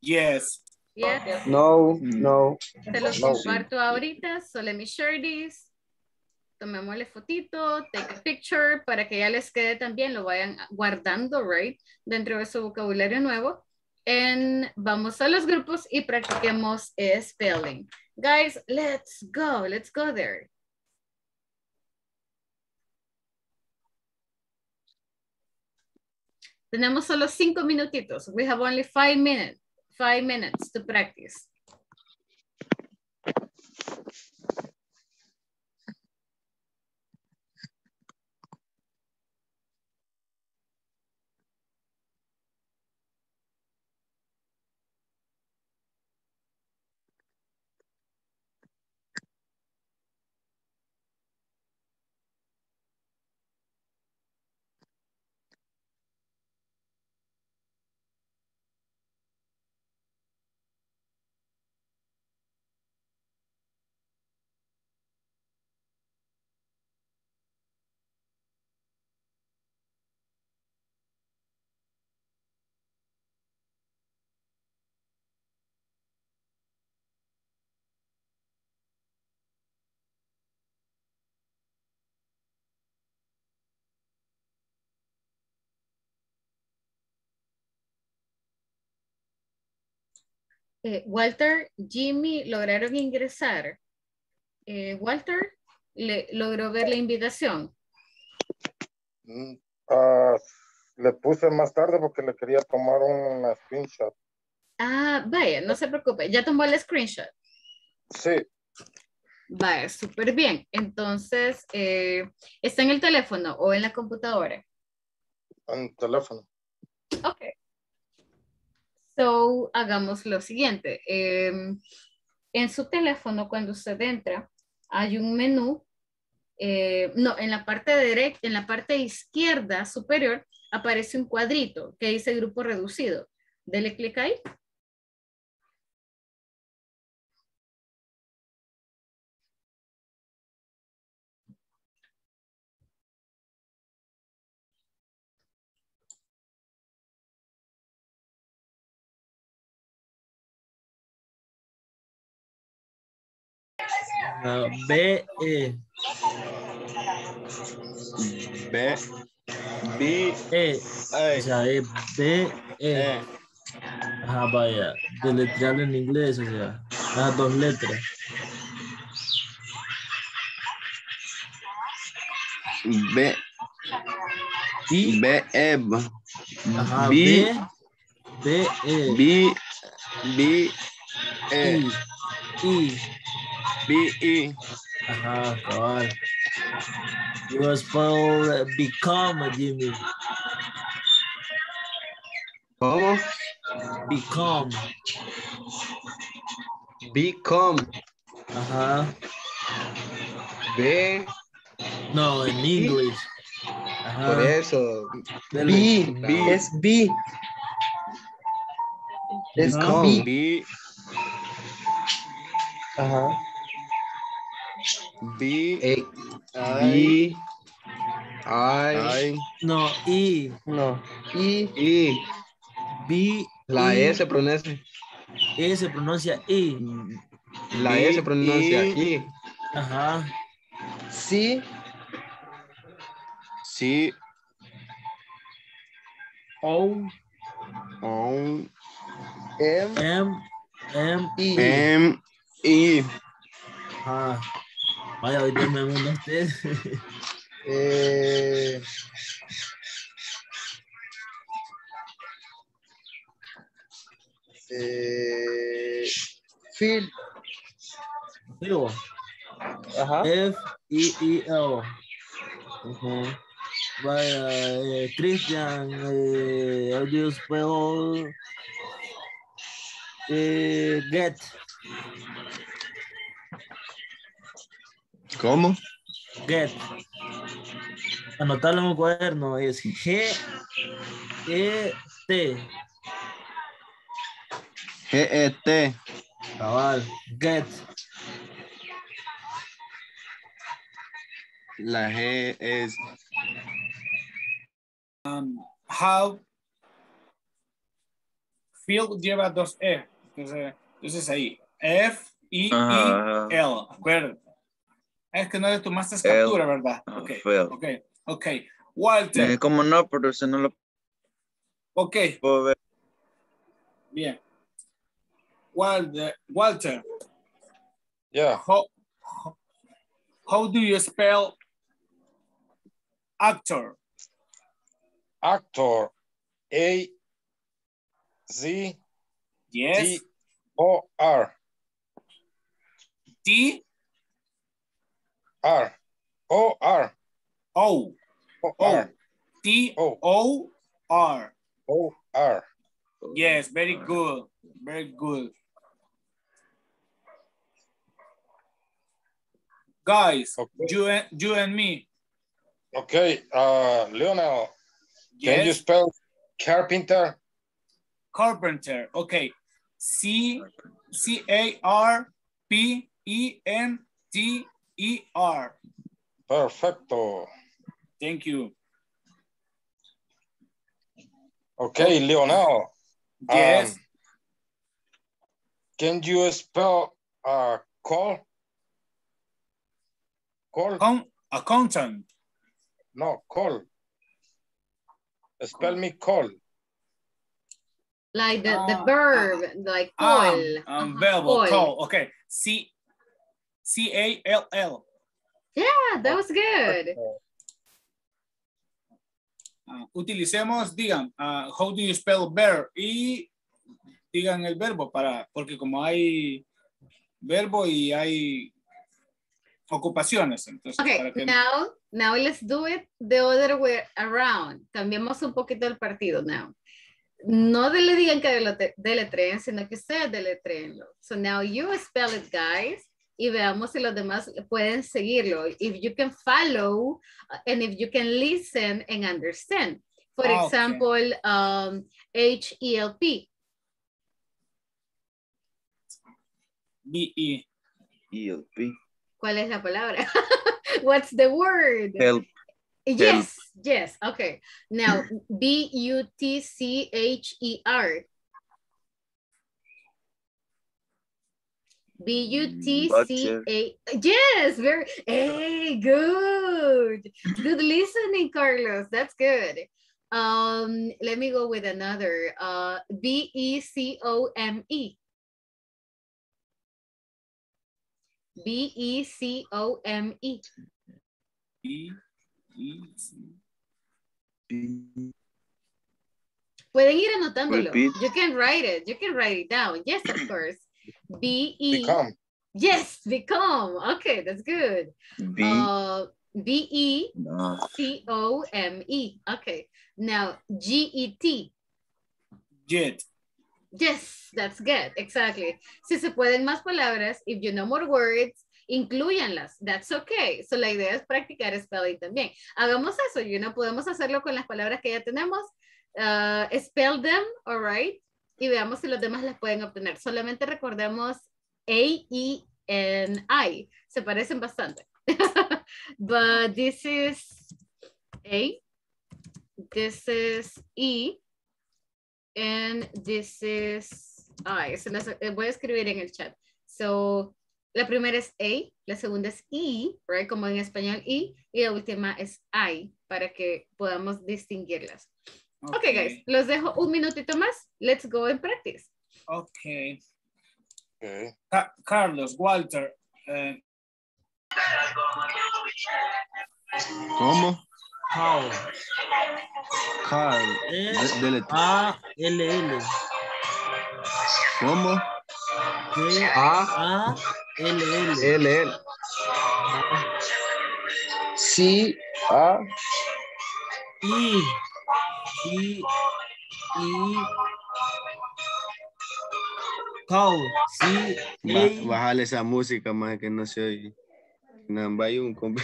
Yes. Yes. No, no. Te los No. comparto ahorita. So, let me share this. Tomémosle fotito, take a picture para que ya les quede también, lo vayan guardando, right, dentro de su vocabulario nuevo. And vamos a los grupos y practiquemos spelling. Guys, let's go, let's go there. Tenemos solo cinco minutitos. We have only five minutes, five minutes to practice. Eh, Walter, Jimmy lograron ingresar. Eh, Walter le, logró ver la invitación. Mm, ah, le puse más tarde porque le quería tomar una screenshot. Ah, vaya, no se preocupe. Ya tomó el screenshot. Sí. Vaya, súper bien. Entonces, eh, ¿está en el teléfono o en la computadora? En teléfono. Ok. So, hagamos lo siguiente. Em, en su teléfono, cuando usted entra, hay un menú. eh, no, en la parte derecha, en la parte izquierda superior, aparece un cuadrito que dice grupo reducido. Dele clic ahí. Ah, B, E, B, B, E. O sea, es B, E. E, Ajá, vaya. Deletrearlo en inglés, o sea, las dos letras. B, Y, B, E, ajá, B, B, B, E. B, B, E, I, I. B, E, Ajá, cabal. You spell uh, become, Jimmy. ¿cómo? Become. Become. Ajá. B. No, en English. Por Ajá. eso. B, B. es B. Es Ajá. B. B, Ajá. B, E, I, B. I. I, No, I. No. I. I. B. La I, E se pronuncia. E se pronuncia I. La E se pronuncia I. I. Ajá. C. C, O. O, M. M. M. I. M, E, Ajá. Vaya, hoy día me manda usted. <laughs> Eh, eh, Phil. Digo, Ajá. F. I. I. L. Ajá. Vaya, eh, Christian, eh, you spell eh, get? ¿Cómo? Get. Anotarlo en un cuaderno es G E T. G, E, T, Cabal. Get. la G es How. Phil lleva dos E. Entonces, entonces ahí. F, I. I, L. Acuérdate. Es que no le tomaste captura, ¿verdad? Ah, Ok. Phil. Ok. Ok. Walter. Eh, ¿Cómo no? Pero si no lo Ok. puedo ver. Bien. Walter. Walter. Yeah. How, how do you spell actor? Actor. A. Z. Yes. T. O. R. T R. O. R. O O. R. T O. O R. O. R. Yes, very good. Very good. Guys, Okay. you and you and me. Okay. Uh, Lionel, can you spell carpenter? Carpenter. Okay. C C A R P E N T E R. Perfecto. Thank you. Okay, Lionel. Yes. um, can you spell uh, call? Call? Account- accountant. No, call. Spell me call. Like the, the Ah, verb, like Um, call. um, Ajá, verbo, call. call. Okay. C C A L L. Yeah, that was good. Ah, utilicemos, digan, ah, how do you spell bear? Y digan el verbo para, porque como hay verbo y hay ocupaciones, entonces Okay, para que now, now let's do it the other way around. Cambiemos un poquito el partido now. No de- le digan que deletreen, sino que ustedes deletreenlo. So now you spell it, guys, y veamos si los demás pueden seguirlo. If you can follow uh, and if you can listen and understand. For okay. example, um, H-E-L-P. B E ELP. ¿Cuál es la palabra? <laughs> What's the word? Help. Yes, yes. Okay. Now, B U T C H E R. B U T C A. Yes, very. Hey, good. Good listening, Carlos. That's good. Um, let me go with another. Uh, B E C O M E. B E C O M E. E E C. Pueden ir anotándolo. Repeat. You can write it. You can write it down. Yes, of course. B E. Become. Yes, become. Okay, that's good. B. Uh, B E. C O M E. Okay. Now G E T. Jet. Yes, that's good. Exactly. Si se pueden más palabras, if you know more words, incluyanlas. That's okay. So la idea es practicar spelling también. Hagamos eso. You know, podemos hacerlo con las palabras que ya tenemos. Uh, spell them, all right. Y veamos si los demás las pueden obtener. Solamente recordemos A, E, and I. Se parecen bastante. <laughs> But this is A. This is E. And this is I. Se las eh, voy a escribir en el chat. So, la primera es A, la segunda es E, right? Como en español I, y la última es I, para que podamos distinguirlas. Okay, guys, los dejo un minutito más. Let's go and practice. Okay. Okay. Ca- Carlos, Walter. eh, ¿Cómo? How. Carl. E A L L. ¿Cómo? G A A L L. L L. C A I. I. I. Cow. C Ba- bájale esa música más que no se oye. Un <laughs>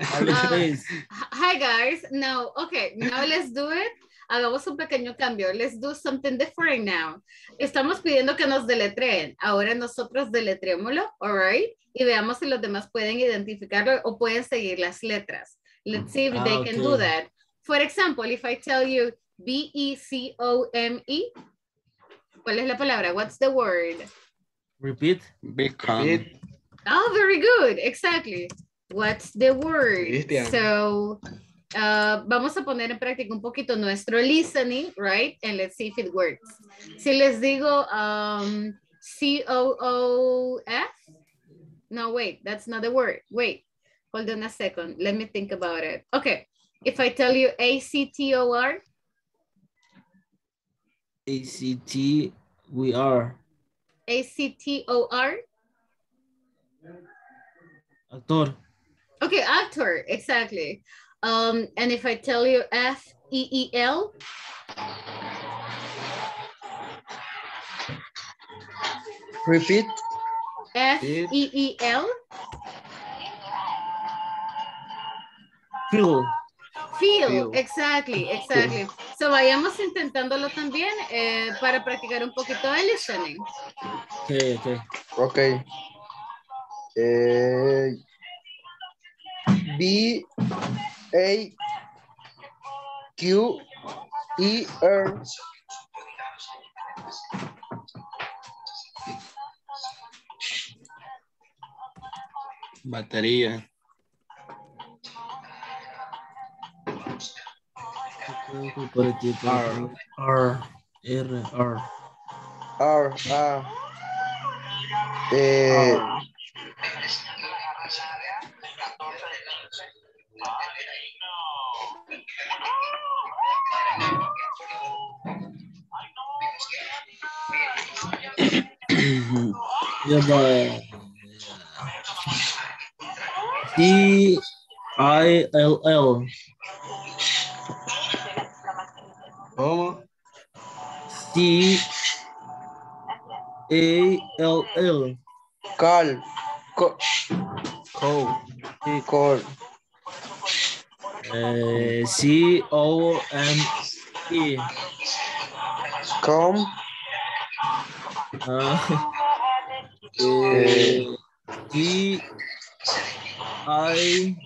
Ah, Hi guys. Now, okay, now let's do it. Hagamos un pequeño cambio. Let's do something different now. Estamos pidiendo que nos deletreen. Ahora nosotros deletrémoslo, all right? Y veamos si los demás pueden identificarlo o pueden seguir las letras. Let's see if Ah, they can do okay. that. For example, if I tell you B-E-C-O-M-E, ¿cuál es la palabra? What's the word? Repeat. Become. Oh, very good. Exactly. What's the word? Cristian. So, uh, vamos a poner en práctica un poquito nuestro listening, right? And let's see if it works. Si les digo um, C-O-O-F. No, wait, that's not the word. Wait, hold on a second. Let me think about it. Okay, if I tell you A-C-T-O-R, A C T. We are. A-C-T-O-R. Actor. Okay, actor, exactly. Um, and if I tell you F E E L, Repeat. F E E L, Feel. feel, Feel. exactly, exactly. So vayamos intentándolo también eh, para practicar un poquito de listening. Okay, okay. Ok. Eh, B A Q E R Batería. R, R, R. R, va. D, I, L, L. C, A, L, L. Call. Co sí, call. Eh, C, O, M, E. Com. Ah, eh, D, I,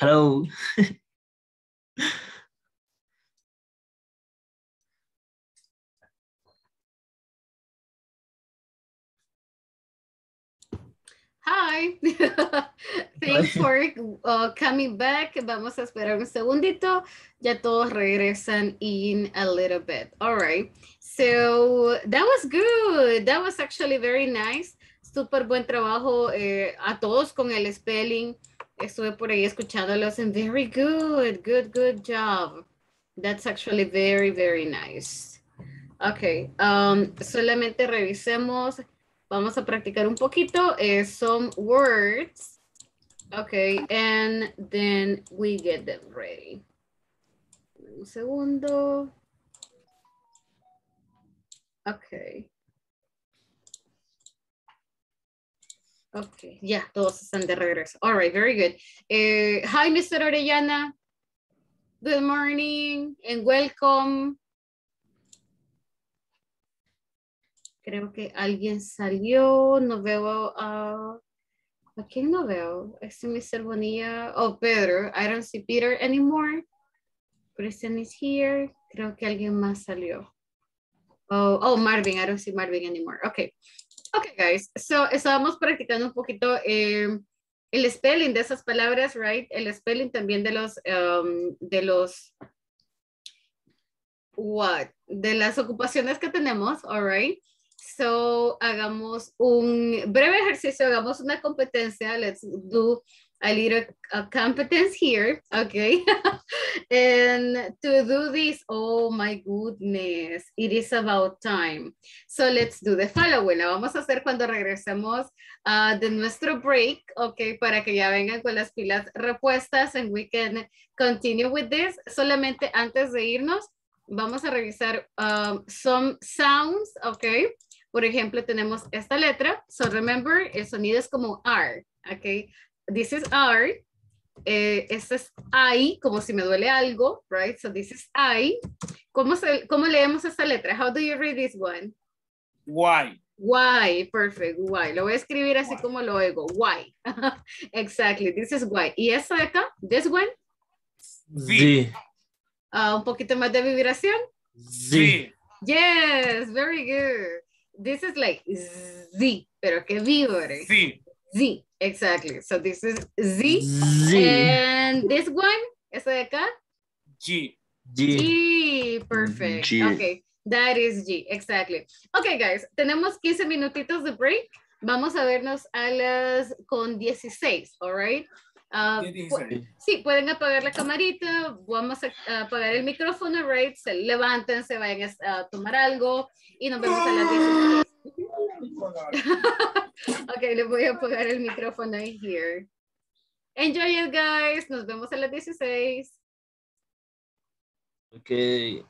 hello. Hi. <laughs> Thanks for uh, coming back. Vamos a esperar un segundito. Ya todos regresan in a little bit. All right. So that was good. That was actually very nice. Súper buen trabajo eh, a todos con el spelling. Estuve por ahí escuchándolos and very good. Good, good job. That's actually very, very nice. Okay. Um, solamente revisemos. Vamos a practicar un poquito eh, some words. Okay, and then we get them ready. Un segundo. Okay. Okay, ya, todos están de regreso. All right, very good. Eh, hi, Mr. Orellana. Good morning and welcome. Creo que alguien salió, no veo a... ¿A quién no veo? Este Mr. Bonilla. Oh, Pedro. I don't see Peter anymore. Christian is here. Creo que alguien más salió. Oh, oh, Marvin. I don't see Marvin anymore. Okay. Okay, guys. So, estábamos practicando un poquito eh, el spelling de esas palabras, right? El spelling también de los, um, de los, what? De las ocupaciones que tenemos, all right? So, hagamos un breve ejercicio, hagamos una competencia. Let's do a little uh, competence here, okay? <laughs> and to do this, oh my goodness, it is about time. So let's do the following. Vamos a hacer cuando regresemos uh, de nuestro break, okay? Para que ya vengan con las pilas repuestas and we can continue with this. Solamente antes de irnos, vamos a revisar um, some sounds, okay? Por ejemplo, tenemos esta letra. So remember, el sonido es como R, okay? This is R. Eh, este es I, como si me duele algo, right? So this is I. ¿Cómo, se, ¿Cómo leemos esta letra? How do you read this one? Why? Why, perfect, why. Lo voy a escribir así como lo oigo, why. <laughs> exactly, this is why. ¿Y esta de acá? This one? Z. Uh, un poquito más de vibración. Z. Yes, very good. This is like Z, pero que vibre. Sí. Z, exactly. So this is Z. Z. And this one, esta de acá? G. G. G, perfect. G. Okay, that is G, exactly. Okay, guys, tenemos 15 minutitos de break. Vamos a vernos a las con 16, all right? Ah, ¿Qué pu- dice? sí, pueden apagar la camarita, vamos a, apagar el micrófono, right? Se levanten, se vayan a, a tomar algo y nos vemos a las 16. <laughs> ok, le voy a apagar el micrófono ahí here. Enjoy it, guys. Nos vemos a las 16. Okay.